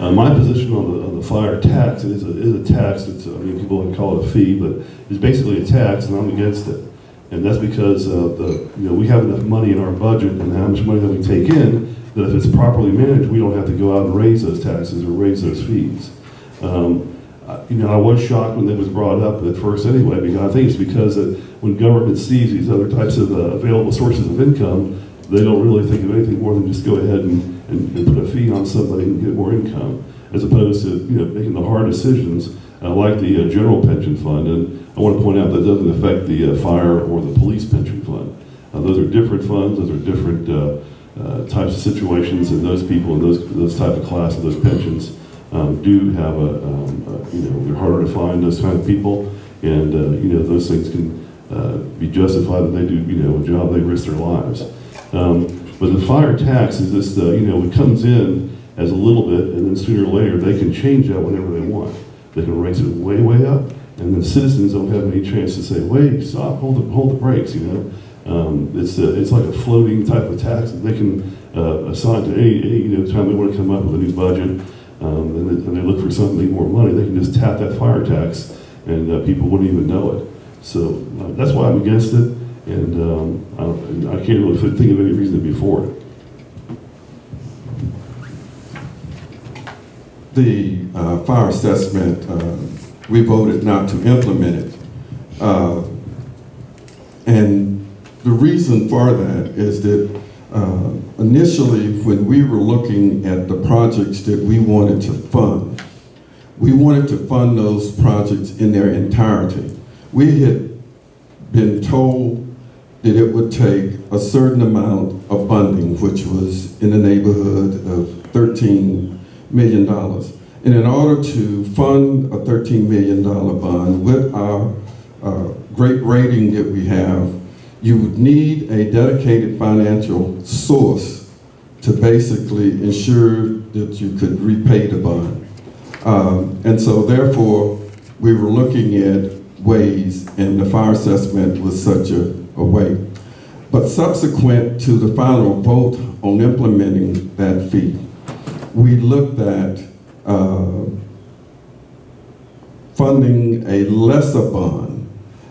Uh, my position on the, on the fire tax is a, is a tax, it's, I mean, people would call it a fee, but it's basically a tax, and I'm against it. And that's because, uh, the, you know, we have enough money in our budget and how much money that we take in, that if it's properly managed, we don't have to go out and raise those taxes or raise those fees. Um, I- you know, I was shocked when it was brought up at first anyway, because I think it's because that when government sees these other types of uh, available sources of income, they don't really think of anything more than just go ahead and, and, and put a fee on somebody and get more income, as opposed to, you know, making the hard decisions, uh, like the uh, general pension fund. And I want to point out that doesn't affect the uh, fire or the police pension fund. Uh, those are different funds, those are different uh, uh, types of situations, and those people in those, those type of class of those pensions um, do have a, um, a, you know, they're harder to find, those kind of people, and, you know, those things can be justified that they do, you know, a job, they risk their lives. Um, but the fire tax is just, uh, you know, it comes in as a little bit, and then sooner or later, they can change that whenever they want. They can raise it way, way up, and then citizens don't have any chance to say, wait, stop, hold the, hold the brakes, you know? Um, it's, a, it's like a floating type of tax that they can uh, assign to any, any, you know, time they want to come up with a new budget, um, and, they, and they look for something, more money, they can just tap that fire tax, and uh, people wouldn't even know it. So uh, that's why I'm against it, and um, I, I can't really think of any reason to be for it. The uh, fire assessment, uh, we voted not to implement it. Uh, And the reason for that is that uh, initially, when we were looking at the projects that we wanted to fund, we wanted to fund those projects in their entirety. We had been told that it would take a certain amount of funding, which was in the neighborhood of $13 million. And in order to fund a $13 million bond with our uh, great rating that we have, you would need a dedicated financial source to basically ensure that you could repay the bond. Um, and so therefore, we were looking at ways, and the fire assessment was such a, a way. But subsequent to the final vote on implementing that fee, we looked at uh, funding a lesser bond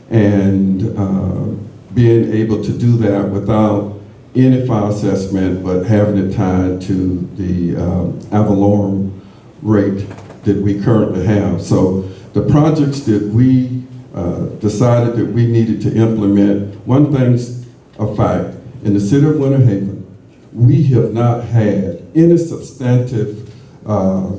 and uh, being able to do that without any file assessment, but having it tied to the um, ad valorem rate that we currently have. So the projects that we uh, decided that we needed to implement, one thing's a fact, in the city of Winter Haven, we have not had any substantive uh,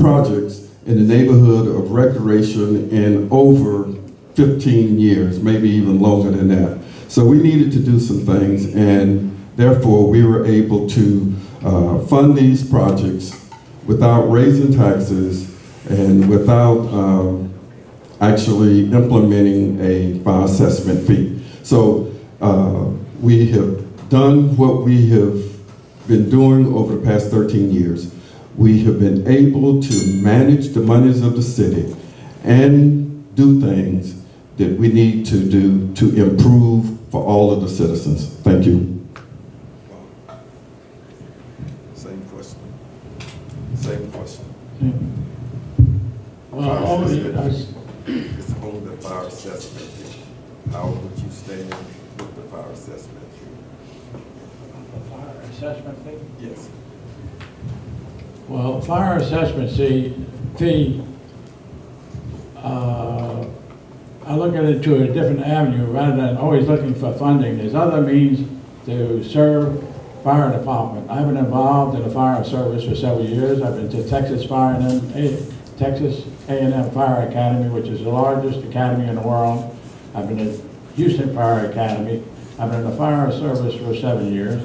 projects in the neighborhood of recreation in over 15 years, maybe even longer than that. So we needed to do some things, and therefore we were able to uh, fund these projects without raising taxes and without um, actually implementing a fire assessment fee. So uh, we have done what we have been doing over the past 13 years. We have been able to manage the monies of the city and do things that we need to do to improve for all of the citizens. Thank you. Same question. Same question. Well, all the, It's on the fire assessment fee. How would you stand with the fire assessment fee? fire assessment fee? Yes. Well, fire assessment fee, fee, uh, I look at it to a different avenue rather than always looking for funding. There's other means to serve fire department. I've been involved in the fire service for several years. I've been to Texas Fire and M, Texas A&M Fire Academy, which is the largest academy in the world. I've been at Houston Fire Academy. I've been in the fire service for seven years.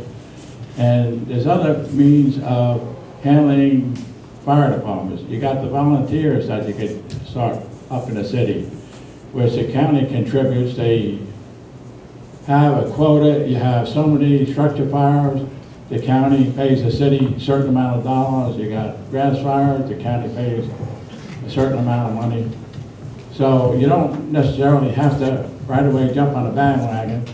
And there's other means of handling fire departments. You got the volunteers that you could start up in the city, whereas the county contributes, they have a quota, you have so many structure fires, the county pays the city a certain amount of dollars, you got grass fires, the county pays a certain amount of money. So you don't necessarily have to right away jump on a bandwagon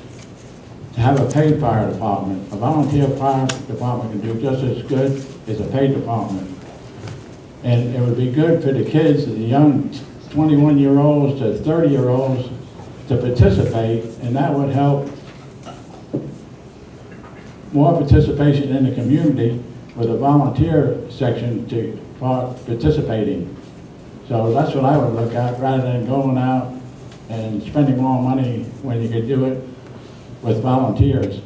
have a paid fire department. A volunteer fire department can do just as good as a paid department. And it would be good for the kids, the young 21-year-olds to 30-year-olds to participate, and that would help more participation in the community with a volunteer section to part participating. So that's what I would look at, rather than going out and spending more money when you could do it with volunteers.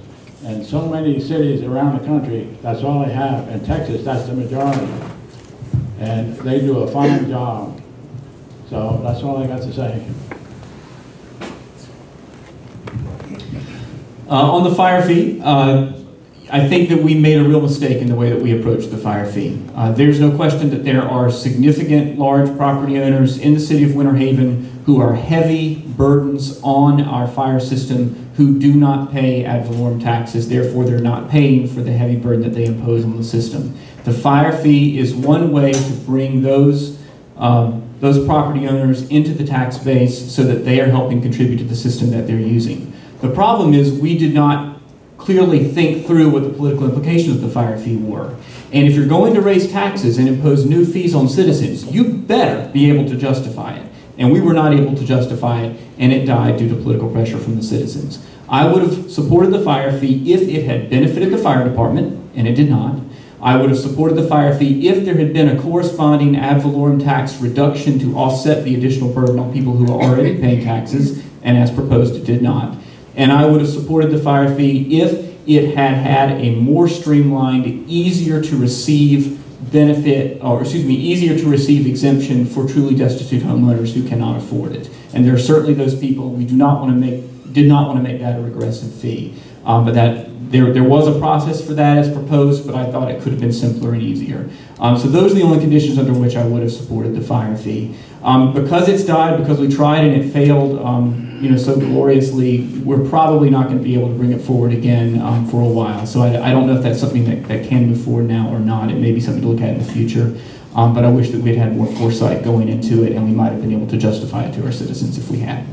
And so many cities around the country, that's all they have. In Texas, that's the majority. And they do a fine job. So that's all I got to say. Uh, on the fire fee, uh, I think that we made a real mistake in the way that we approached the fire fee. Uh, there's no question that there are significant large property owners in the city of Winter Haven who are heavy burdens on our fire system who do not pay ad valorem taxes, therefore they're not paying for the heavy burden that they impose on the system. The fire fee is one way to bring those, um, those property owners into the tax base so that they are helping contribute to the system that they're using. The problem is we did not clearly think through what the political implications of the fire fee were. And if you're going to raise taxes and impose new fees on citizens, you better be able to justify it. And we were not able to justify it, and it died due to political pressure from the citizens. I would have supported the fire fee if it had benefited the fire department, and it did not. I would have supported the fire fee if there had been a corresponding ad valorem tax reduction to offset the additional burden on people who are already paying taxes, and as proposed, it did not. And I would have supported the fire fee if it had had a more streamlined, easier to receive benefit, or excuse me, easier to receive exemption for truly destitute homeowners who cannot afford it. And there are certainly those people, we do not want to make did not want to make that a regressive fee. Um, but that there, there was a process for that as proposed, but I thought it could have been simpler and easier. Um, so those are the only conditions under which I would have supported the fire fee. Um, because it's died, because we tried and it failed, um, you know, so gloriously, we're probably not going to be able to bring it forward again um, for a while. So I, I don't know if that's something that, that can move forward now or not. It may be something to look at in the future. Um, but I wish that we had had more foresight going into it, and we might have been able to justify it to our citizens if we had.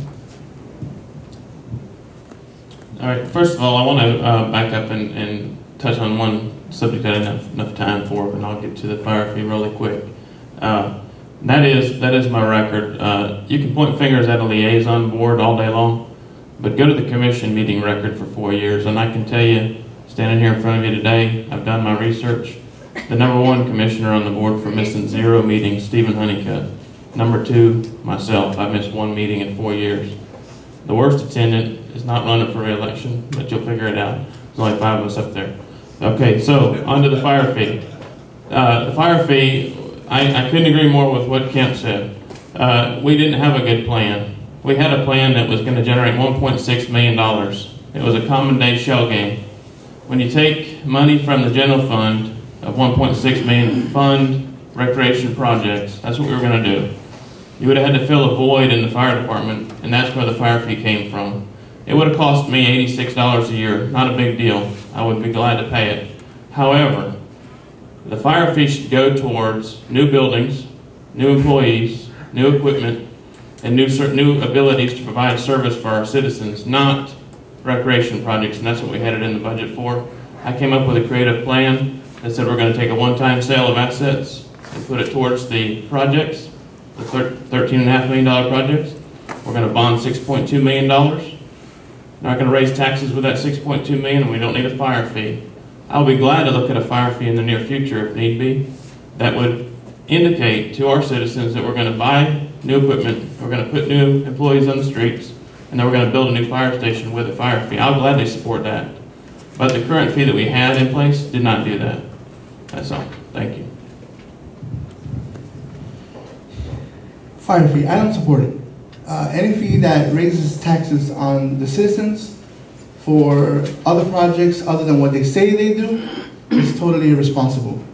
All right, first of all, I want to uh, back up and, and touch on one subject I didn't have enough time for, but I'll get to the fire fee really quick. Uh, that is that is my record. Uh, you can point fingers at a liaison board all day long, but go to the commission meeting record for four years, and I can tell you, standing here in front of you today, I've done my research. The number one commissioner on the board for missing zero meetings, Stephen Honeycutt. Number two, myself. I missed one meeting in four years. The worst attendant is not running for reelection, but you'll figure it out. There's only five of us up there. Okay, so on to the fire fee. Uh, the fire fee, I, I couldn't agree more with what Kemp said. Uh, we didn't have a good plan. We had a plan that was going to generate $1.6 million. It was a common day shell game. When you take money from the general fund of 1.6 million fund recreation projects, that's what we were going to do. You would have had to fill a void in the fire department, and that's where the fire fee came from. It would have cost me $86 a year, not a big deal. I would be glad to pay it. However, the fire fee should go towards new buildings, new employees, new equipment, and new, new abilities to provide service for our citizens, not recreation projects, and that's what we had it in the budget for. I came up with a creative plan that said we're going to take a one-time sale of assets and put it towards the projects, the $13.5 million projects. We're going to bond $6.2 million. Not going to raise taxes with that 6.2 million, and we don't need a fire fee. I'll be glad to look at a fire fee in the near future if need be. That would indicate to our citizens that we're going to buy new equipment, we're going to put new employees on the streets, and then we're going to build a new fire station with a fire fee. I'll gladly support that. But the current fee that we had in place did not do that. That's all. Thank you. Fire fee, I don't support it. Uh, any fee that raises taxes on the citizens for other projects other than what they say they do is totally irresponsible.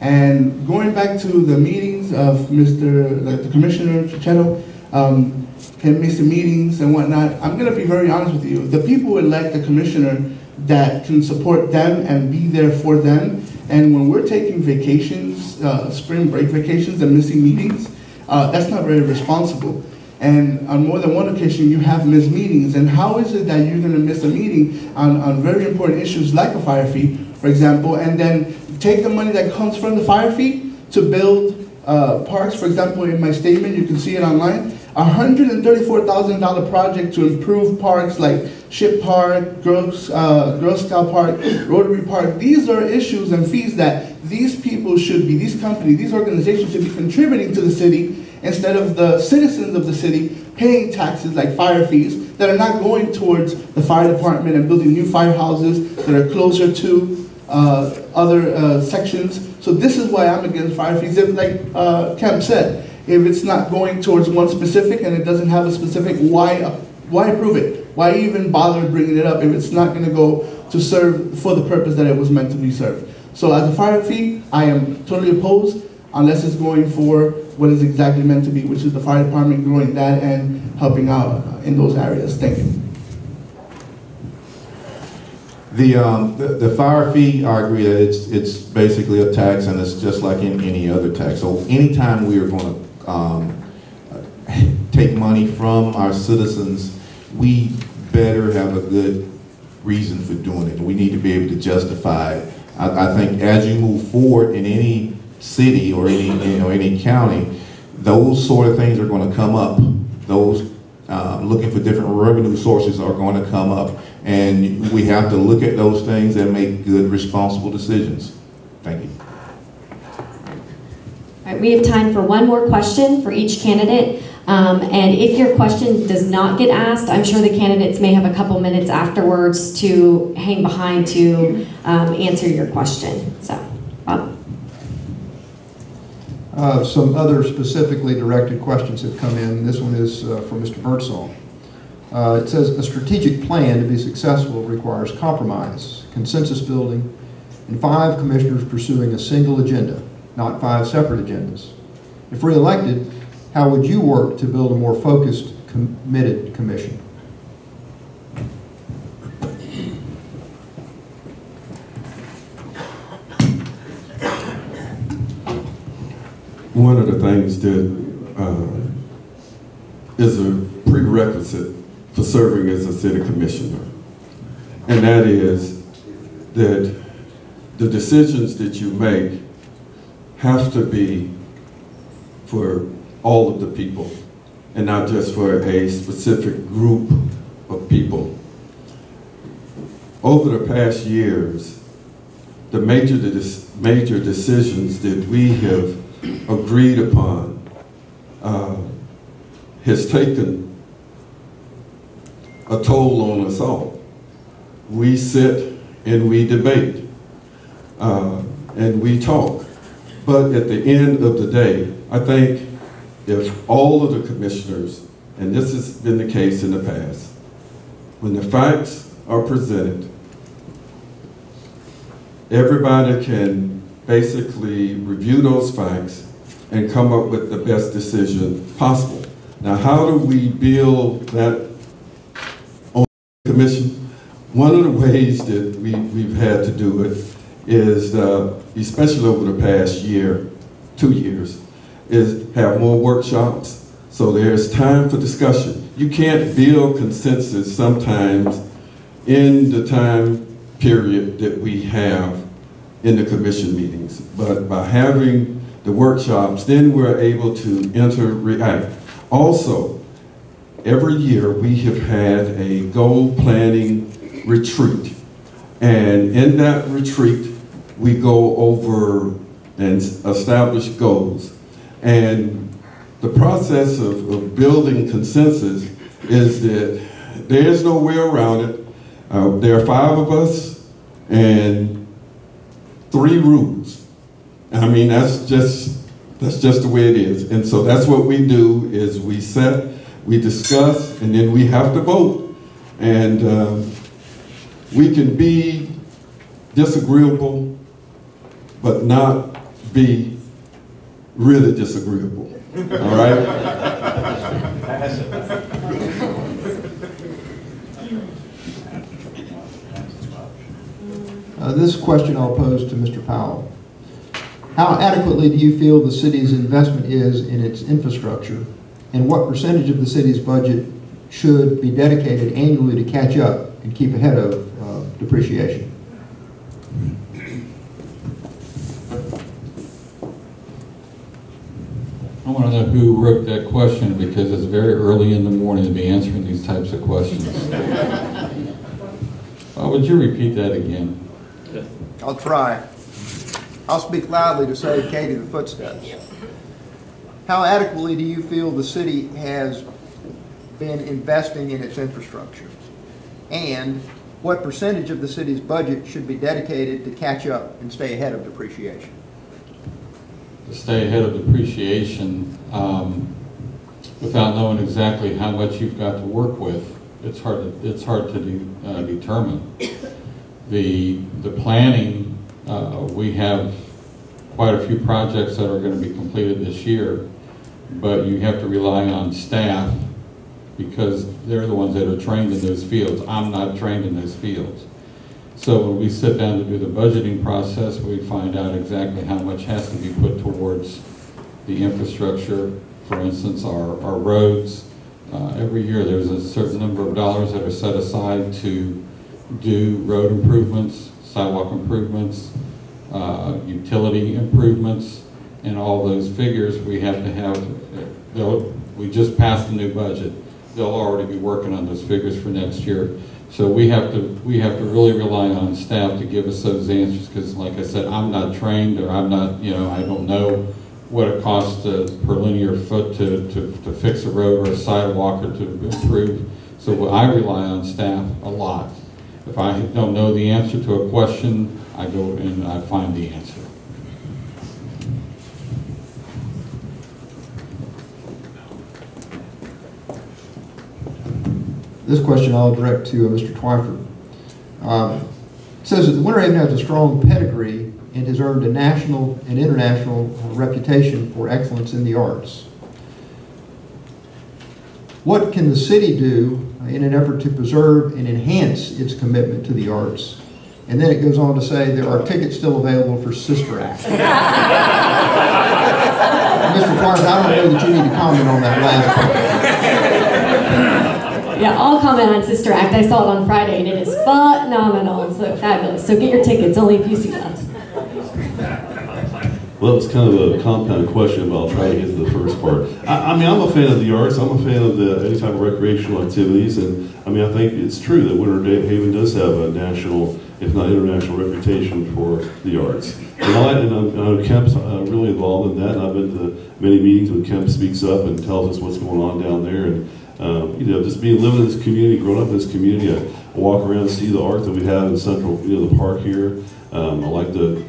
And going back to the meetings of Mr. The Commissioner Chichetto, um, can miss the meetings and whatnot. I'm going to be very honest with you. The people elect the commissioner that can support them and be there for them. And when we're taking vacations, uh, spring break vacations and missing meetings, uh, that's not very responsible. And on more than one occasion, you have missed meetings. And how is it that you're going to miss a meeting on, on very important issues like a fire fee, for example, and then take the money that comes from the fire fee to build uh, parks? For example, in my statement, you can see it online. A $134,000 project to improve parks like Ship Park, Girls, uh, Girl Scout Park, Rotary Park. These are issues and fees that these people should be, these companies, these organizations should be contributing to the city instead of the citizens of the city paying taxes like fire fees that are not going towards the fire department and building new firehouses that are closer to uh, other uh, sections. So this is why I'm against fire fees. If, like uh, Kemp said, if it's not going towards one specific and it doesn't have a specific, why, why approve it? Why even bother bringing it up if it's not going to go to serve for the purpose that it was meant to be served? So as a fire fee, I am totally opposed unless it's going for what is exactly meant to be, which is the fire department growing that and helping out in those areas. Thank you. The, um, the, the fire fee, I agree that it's, it's basically a tax and it's just like in any other tax. So anytime we are going to um, take money from our citizens, we better have a good reason for doing it. We need to be able to justify it. I, I think as you move forward in any city or any, you know, any county, those sort of things are going to come up. Those uh, looking for different revenue sources are going to come up. And we have to look at those things and make good, responsible decisions. Thank you. All right, we have time for one more question for each candidate. Um, and if your question does not get asked, I'm sure the candidates may have a couple minutes afterwards to hang behind to um, answer your question. So, Bob. Uh, some other specifically directed questions have come in. This one is uh, for Mr. Birdsall. Uh, It says, "A strategic plan to be successful requires compromise, consensus building, and five commissioners pursuing a single agenda, not five separate agendas. If re-elected, how would you work to build a more focused, committed commission?" One of the things that uh, is a prerequisite for serving as a city commissioner, and that is that the decisions that you make have to be for all of the people and not just for a specific group of people. Over the past years, the major, major decisions that we have agreed upon uh, has taken a toll on us all. We sit and we debate uh, and we talk. But at the end of the day, I think if all of the commissioners, and this has been the case in the past, when the facts are presented, everybody can basically review those facts and come up with the best decision possible. Now, how do we build that on commission? One of the ways that we, we've had to do it is, uh, especially over the past year, two years, is have more workshops. So there's time for discussion. You can't build consensus sometimes in the time period that we have in the commission meetings. But by having the workshops, then we're able to interact. Also, every year we have had a goal planning retreat. And in that retreat, we go over and establish goals. And the process of, of building consensus is that there's no way around it. Uh, there are five of us and three rules. I mean, that's just, that's just the way it is. And so that's what we do is we set, we discuss, and then we have to vote. And um, we can be disagreeable, but not be really disagreeable. All right? Uh, This question I'll pose to Mr. Powell. How adequately do you feel the city's investment is in its infrastructure? And what percentage of the city's budget should be dedicated annually to catch up and keep ahead of uh, depreciation? I want to know who wrote that question because it's very early in the morning to be answering these types of questions. Uh, would you repeat that again? I'll try. I'll speak loudly to save Katie the footsteps. How adequately do you feel the city has been investing in its infrastructure? And what percentage of the city's budget should be dedicated to catch up and stay ahead of depreciation? To stay ahead of depreciation, um, without knowing exactly how much you've got to work with, it's hard to, it's hard to de- uh, determine. The, the planning, uh, we have quite a few projects that are going to be completed this year, but you have to rely on staff because they're the ones that are trained in those fields. I'm not trained in those fields. So when we sit down to do the budgeting process, we find out exactly how much has to be put towards the infrastructure. For instance, our, our roads. Uh, every year, there's a certain number of dollars that are set aside to do road improvements, sidewalk improvements, uh, utility improvements, and all those figures we have to have. We just passed a new budget. They'll already be working on those figures for next year. So we have to, we have to really rely on staff to give us those answers, because like I said, I'm not trained, or I'm not, you know, I don't know what it costs to, per linear foot to, to, to fix a road or a sidewalk or to improve. So I rely on staff a lot. If I don't know the answer to a question, I go and I find the answer. This question I'll direct to uh, Mr. Twyford. Um, says that the Winter Haven has a strong pedigree and has earned a national and international reputation for excellence in the arts. What can the city do in an effort to preserve and enhance its commitment to the arts? And then it goes on to say there are tickets still available for Sister Act. Mr. Twyford, I don't know that you need to comment on that last part. Yeah, I'll comment on Sister Act. I saw it on Friday and it is phenomenal. So fabulous. So get your tickets, only a few seats left. Well, it's kind of a compound question, but I'll try to get to the first part. I, I mean, I'm a fan of the arts. I'm a fan of the any type of recreational activities, and I mean, I think it's true that Winter Haven does have a national, if not international, reputation for the arts. And I, and I'm, I'm Kemp's uh, really involved in that. And I've been to many meetings when Kemp speaks up and tells us what's going on down there, and um, you know, just being living in this community, growing up in this community, I walk around and see the art that we have in Central, you know, the park here. Um, I like the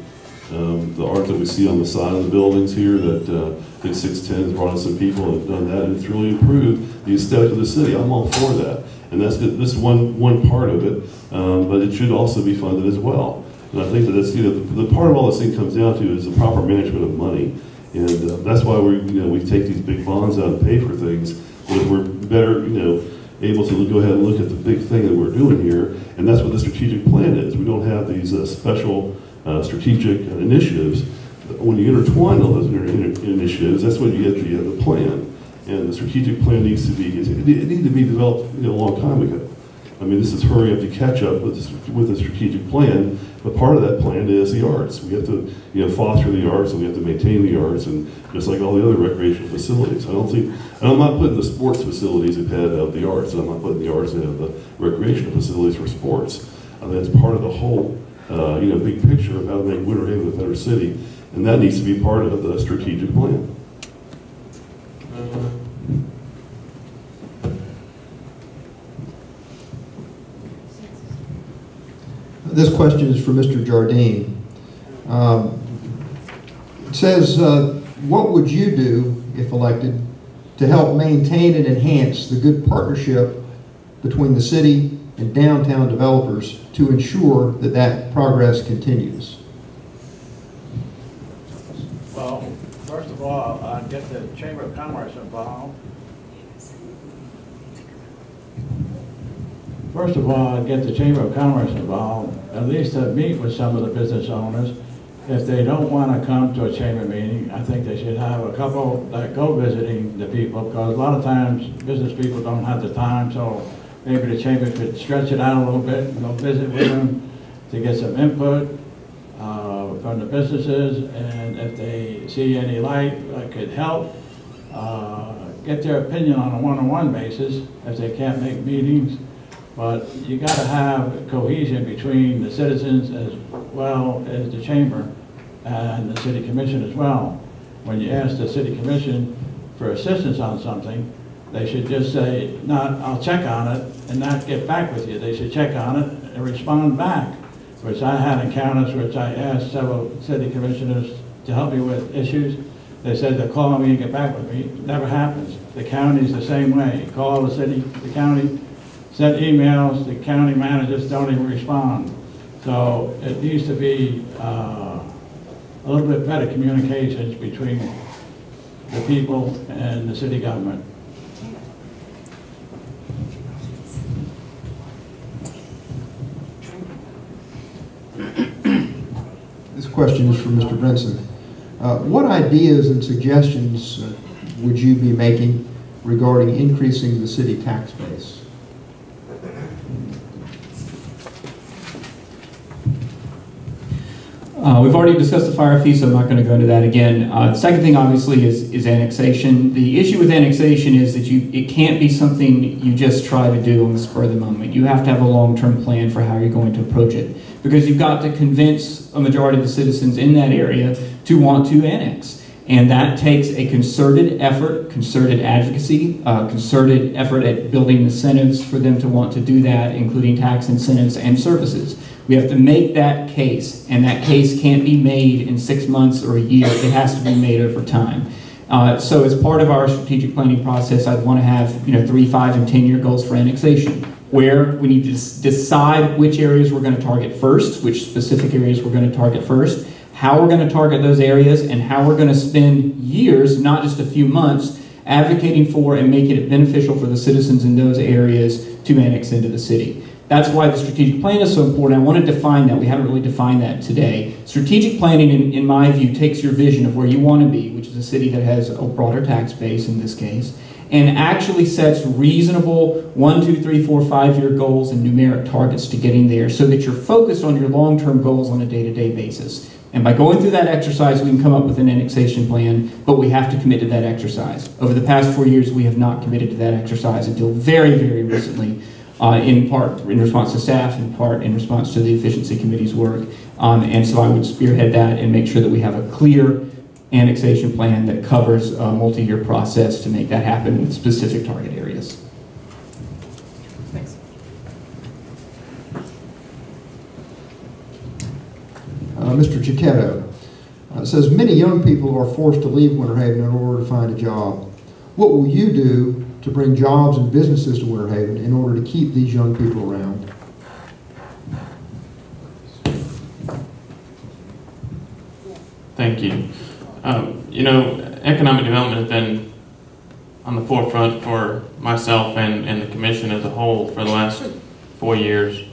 um, the art that we see on the side of the buildings here that uh, I think 610 has brought in some people and have done that, and it's really improved the aesthetic of the city. I'm all for that. And that's this is one, one part of it, um, but it should also be funded as well. And I think that that's, you know, the, the part of all this thing comes down to is the proper management of money. And uh, that's why we you know, we take these big bonds out and pay for things, but we're better, you know, able to go ahead and look at the big thing that we're doing here, and that's what the strategic plan is. We don't have these uh, special uh, strategic initiatives. When you intertwine all those initiatives, that's when you get the, uh, the plan. And the strategic plan needs to be, it, needed to be developed you know, a long time ago. I mean, this is hurry up to catch up with, with the strategic plan, but part of that plan is the arts. We have to, you know, foster the arts and we have to maintain the arts and just like all the other recreational facilities. I don't think, and I'm not putting the sports facilities ahead of the arts, and I'm not putting the arts ahead of the recreational facilities for sports. I mean, it's part of the whole, uh, you know, big picture of how to make Winter Haven a better city, and that needs to be part of the strategic plan. This question is for Mr. Jardine. Um, It says, uh, what would you do, if elected, to help maintain and enhance the good partnership between the city and downtown developers to ensure that that progress continues? Well, first of all, I'd get the Chamber of Commerce involved. First of all, I'd get the Chamber of Commerce involved, at least to meet with some of the business owners. If they don't want to come to a chamber meeting, I think they should have a couple that go visiting the people, because a lot of times, business people don't have the time, so maybe the chamber could stretch it out a little bit, and go visit with them to get some input uh, from the businesses, and if they see any light that could help, uh, get their opinion on a one-on-one basis, if they can't make meetings. But you gotta have cohesion between the citizens as well as the chamber and the city commission as well. When you ask the city commission for assistance on something, they should just say, not, I'll check on it, and not get back with you. They should check on it and respond back, which I had encounters which I asked several city commissioners to help me with issues. They said they'll call me and get back with me. Never happens. The county's the same way. Call the city, the county, send emails, the county managers don't even respond. So it needs to be uh, a little bit better communications between the people and the city government. This question is for Mr. Brinson. Uh, What ideas and suggestions uh, would you be making regarding increasing the city tax base? Uh, we've already discussed the fire fee, so I'm not going to go into that again. Uh, the second thing, obviously, is, is annexation. The issue with annexation is that you it can't be something you just try to do on the spur of the moment. You have to have a long-term plan for how you're going to approach it, because you've got to convince a majority of the citizens in that area to want to annex. And that takes a concerted effort, concerted advocacy, uh, concerted effort at building incentives for them to want to do that, including tax incentives and services. We have to make that case, and that case can't be made in six months or a year. It has to be made over time. Uh, so as part of our strategic planning process, I'd want to have you know three, five, and ten year goals for annexation. Where we need to decide which areas we're going to target first, which specific areas we're going to target first, how we're going to target those areas, and how we're going to spend years, not just a few months, advocating for and making it beneficial for the citizens in those areas to annex into the city. That's why the strategic plan is so important. I want to define that. We haven't really defined that today. Strategic planning, in, in my view, takes your vision of where you want to be, which is a city that has a broader tax base in this case, and actually sets reasonable one, two, three, four, five year goals and numeric targets to getting there so that you're focused on your long term goals on a day to day basis. And by going through that exercise, we can come up with an annexation plan, but we have to commit to that exercise. Over the past four years, we have not committed to that exercise until very, very recently, uh, in part in response to staff, in part in response to the efficiency committee's work. Um, and so I would spearhead that and make sure that we have a clear annexation plan that covers a multi-year process to make that happen with specific target areas. Uh, Mr. Chiquetto, uh, says many young people are forced to leave Winter Haven in order to find a job. What will you do to bring jobs and businesses to Winter Haven in order to keep these young people around? Thank you. Um, you know, economic development has been on the forefront for myself and, and the commission as a whole for the last four years.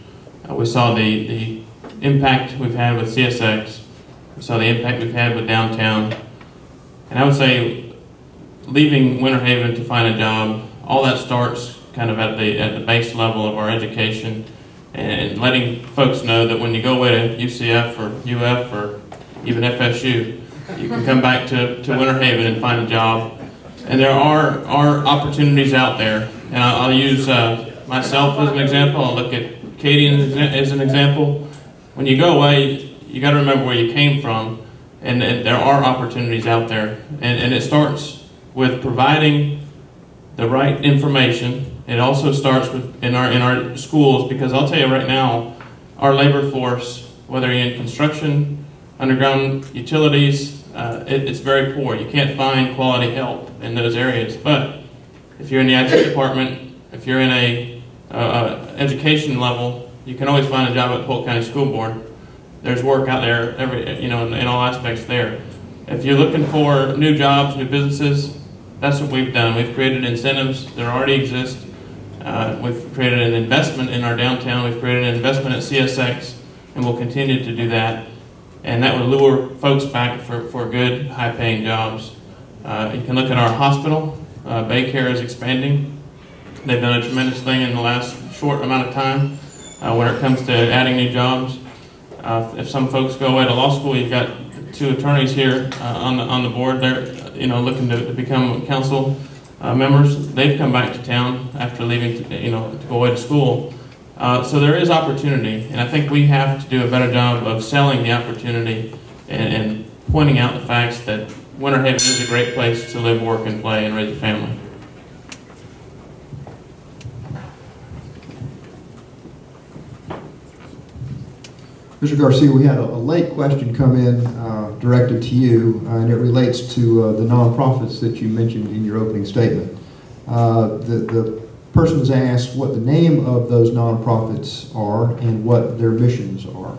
Uh, we saw the, the impact we've had with CSX. We saw the impact we've had with downtown. And I would say leaving Winter Haven to find a job, all that starts kind of at the, at the base level of our education and letting folks know that when you go away to UCF or UF or even FSU, you can come back to, to Winter Haven and find a job. And there are, are opportunities out there. And I'll, I'll use uh, myself as an example. I'll look at Katie as an- example. When you go away, you got to remember where you came from. And, and there are opportunities out there. And, and it starts with providing the right information. It also starts with in our in our schools because I'll tell you right now, our labor force, whether you're in construction, underground utilities, uh, it, it's very poor. You can't find quality help in those areas. But if you're in the IT department, if you're in a uh, uh, education level, you can always find a job at Polk County School Board. There's work out there, every you know, in, in all aspects there. If you're looking for new jobs, new businesses, that's what we've done. We've created incentives that already exist. Uh, we've created an investment in our downtown. We've created an investment at CSX, and we'll continue to do that. And that would lure folks back for, for good, high-paying jobs. Uh, you can look at our hospital. Uh, Baycare is expanding. They've done a tremendous thing in the last short amount of time uh, when it comes to adding new jobs. Uh, if some folks go away to law school, you've got two attorneys here uh, on the on the board. They're you know looking to, to become council uh, members. They've come back to town after leaving, to, you know, to go away to school. Uh, so there is opportunity, and I think we have to do a better job of selling the opportunity and, and pointing out the facts that Winter Haven is a great place to live, work, and play, and raise a family. Mr. Garcia, we had a, a late question come in uh, directed to you, uh, and it relates to uh, the nonprofits that you mentioned in your opening statement. Uh, the, the person has asked what the name of those nonprofits are and what their missions are.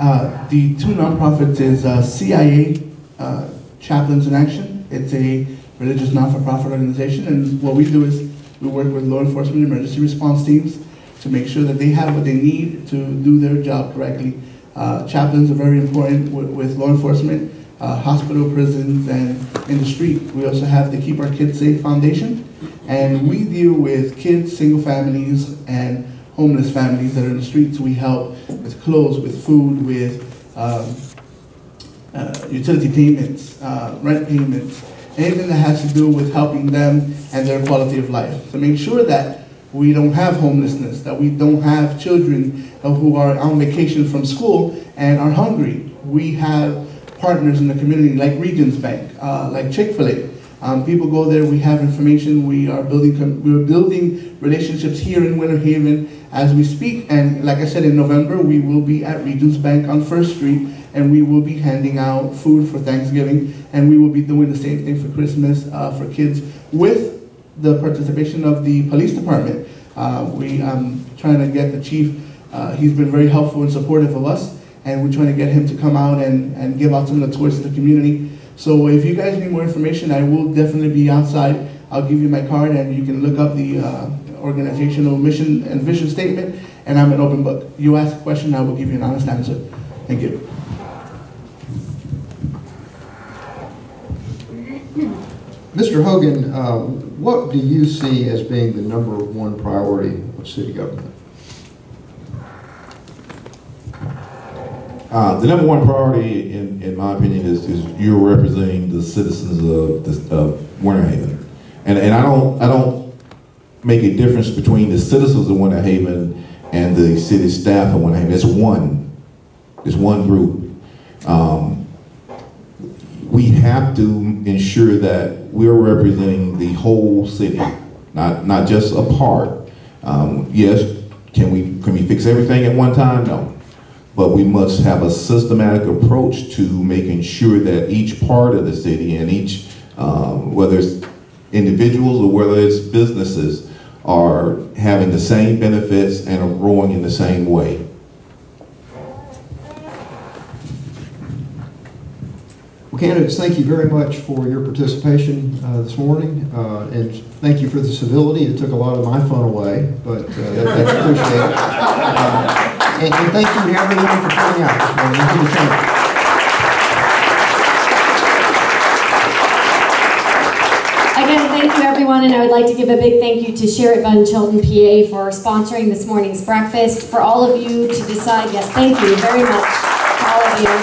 Uh, the two nonprofits is uh, CIA uh, Chaplains in Action. It's a religious non-for-profit organization, and what we do is we work with law enforcement emergency response teams to make sure that they have what they need to do their job correctly. Uh, chaplains are very important with, with law enforcement, uh, hospital, prisons, and in the street. We also have the Keep Our Kids Safe Foundation, and we deal with kids, single families, and homeless families that are in the streets. We help with clothes, with food, with um, uh, utility payments, uh, rent payments, anything that has to do with helping them and their quality of life. To make sure that we don't have homelessness, that we don't have children who are on vacation from school and are hungry. We have partners in the community like Regions Bank, uh, like Chick-fil-A. Um, people go there, we have information, we are building, we're building relationships here in Winter Haven as we speak. And like I said, in November, we will be at Regions Bank on First Street and we will be handing out food for Thanksgiving, and we will be doing the same thing for Christmas uh, for kids with the participation of the police department. Uh, we um trying to get the chief. Uh, he's been very helpful and supportive of us, and we're trying to get him to come out and, and give out some of the tours to the community. So if you guys need more information, I will definitely be outside. I'll give you my card, and you can look up the uh, organizational mission and vision statement. And I'm an open book. You ask a question, I will give you an honest answer. Thank you. Mr. Hogan, uh, what do you see as being the number one priority of city government? Uh, the number one priority, in, in my opinion, is, is you're representing the citizens of, the, of Winter Haven. And, and I don't, I don't make a difference between the citizens of Winter Haven and the city staff of Winter Haven. It's one, it's one group. Um, we have to ensure that we're representing the whole city, not, not just a part. Um, yes, can we, can we fix everything at one time? No. But we must have a systematic approach to making sure that each part of the city and each, um, whether it's individuals or whether it's businesses, are having the same benefits and are growing in the same way. Well, candidates, thank you very much for your participation uh, this morning, uh, and thank you for the civility. It took a lot of my fun away, but uh, that- that's appreciated. Uh, And and thank you to everyone for coming out this morning. Thank you, Chamber. Again, thank you everyone, and I would like to give a big thank you to Sharit Bunn Chilton PA for sponsoring this morning's breakfast. For all of you to decide, yes, thank you very much to all of you.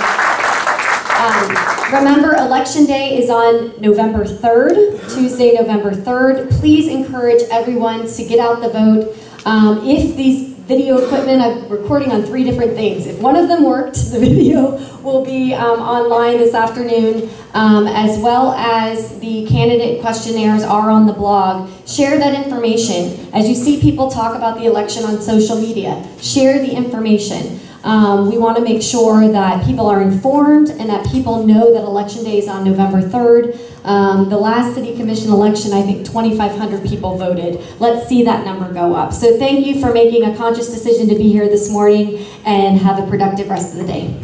Um, remember, Election Day is on November 3rd, Tuesday, November 3rd. Please encourage everyone to get out the vote. Um, if these video equipment, I'm recording on three different things. If one of them worked, the video will be um, online this afternoon, um, as well as the candidate questionnaires are on the blog. Share that information. As you see people talk about the election on social media, share the information. Um, we want to make sure that people are informed and that people know that election day is on November 3rd. Um, the last city commission election, I think 2,500 people voted. Let's see that number go up. So thank you for making a conscious decision to be here this morning and have a productive rest of the day.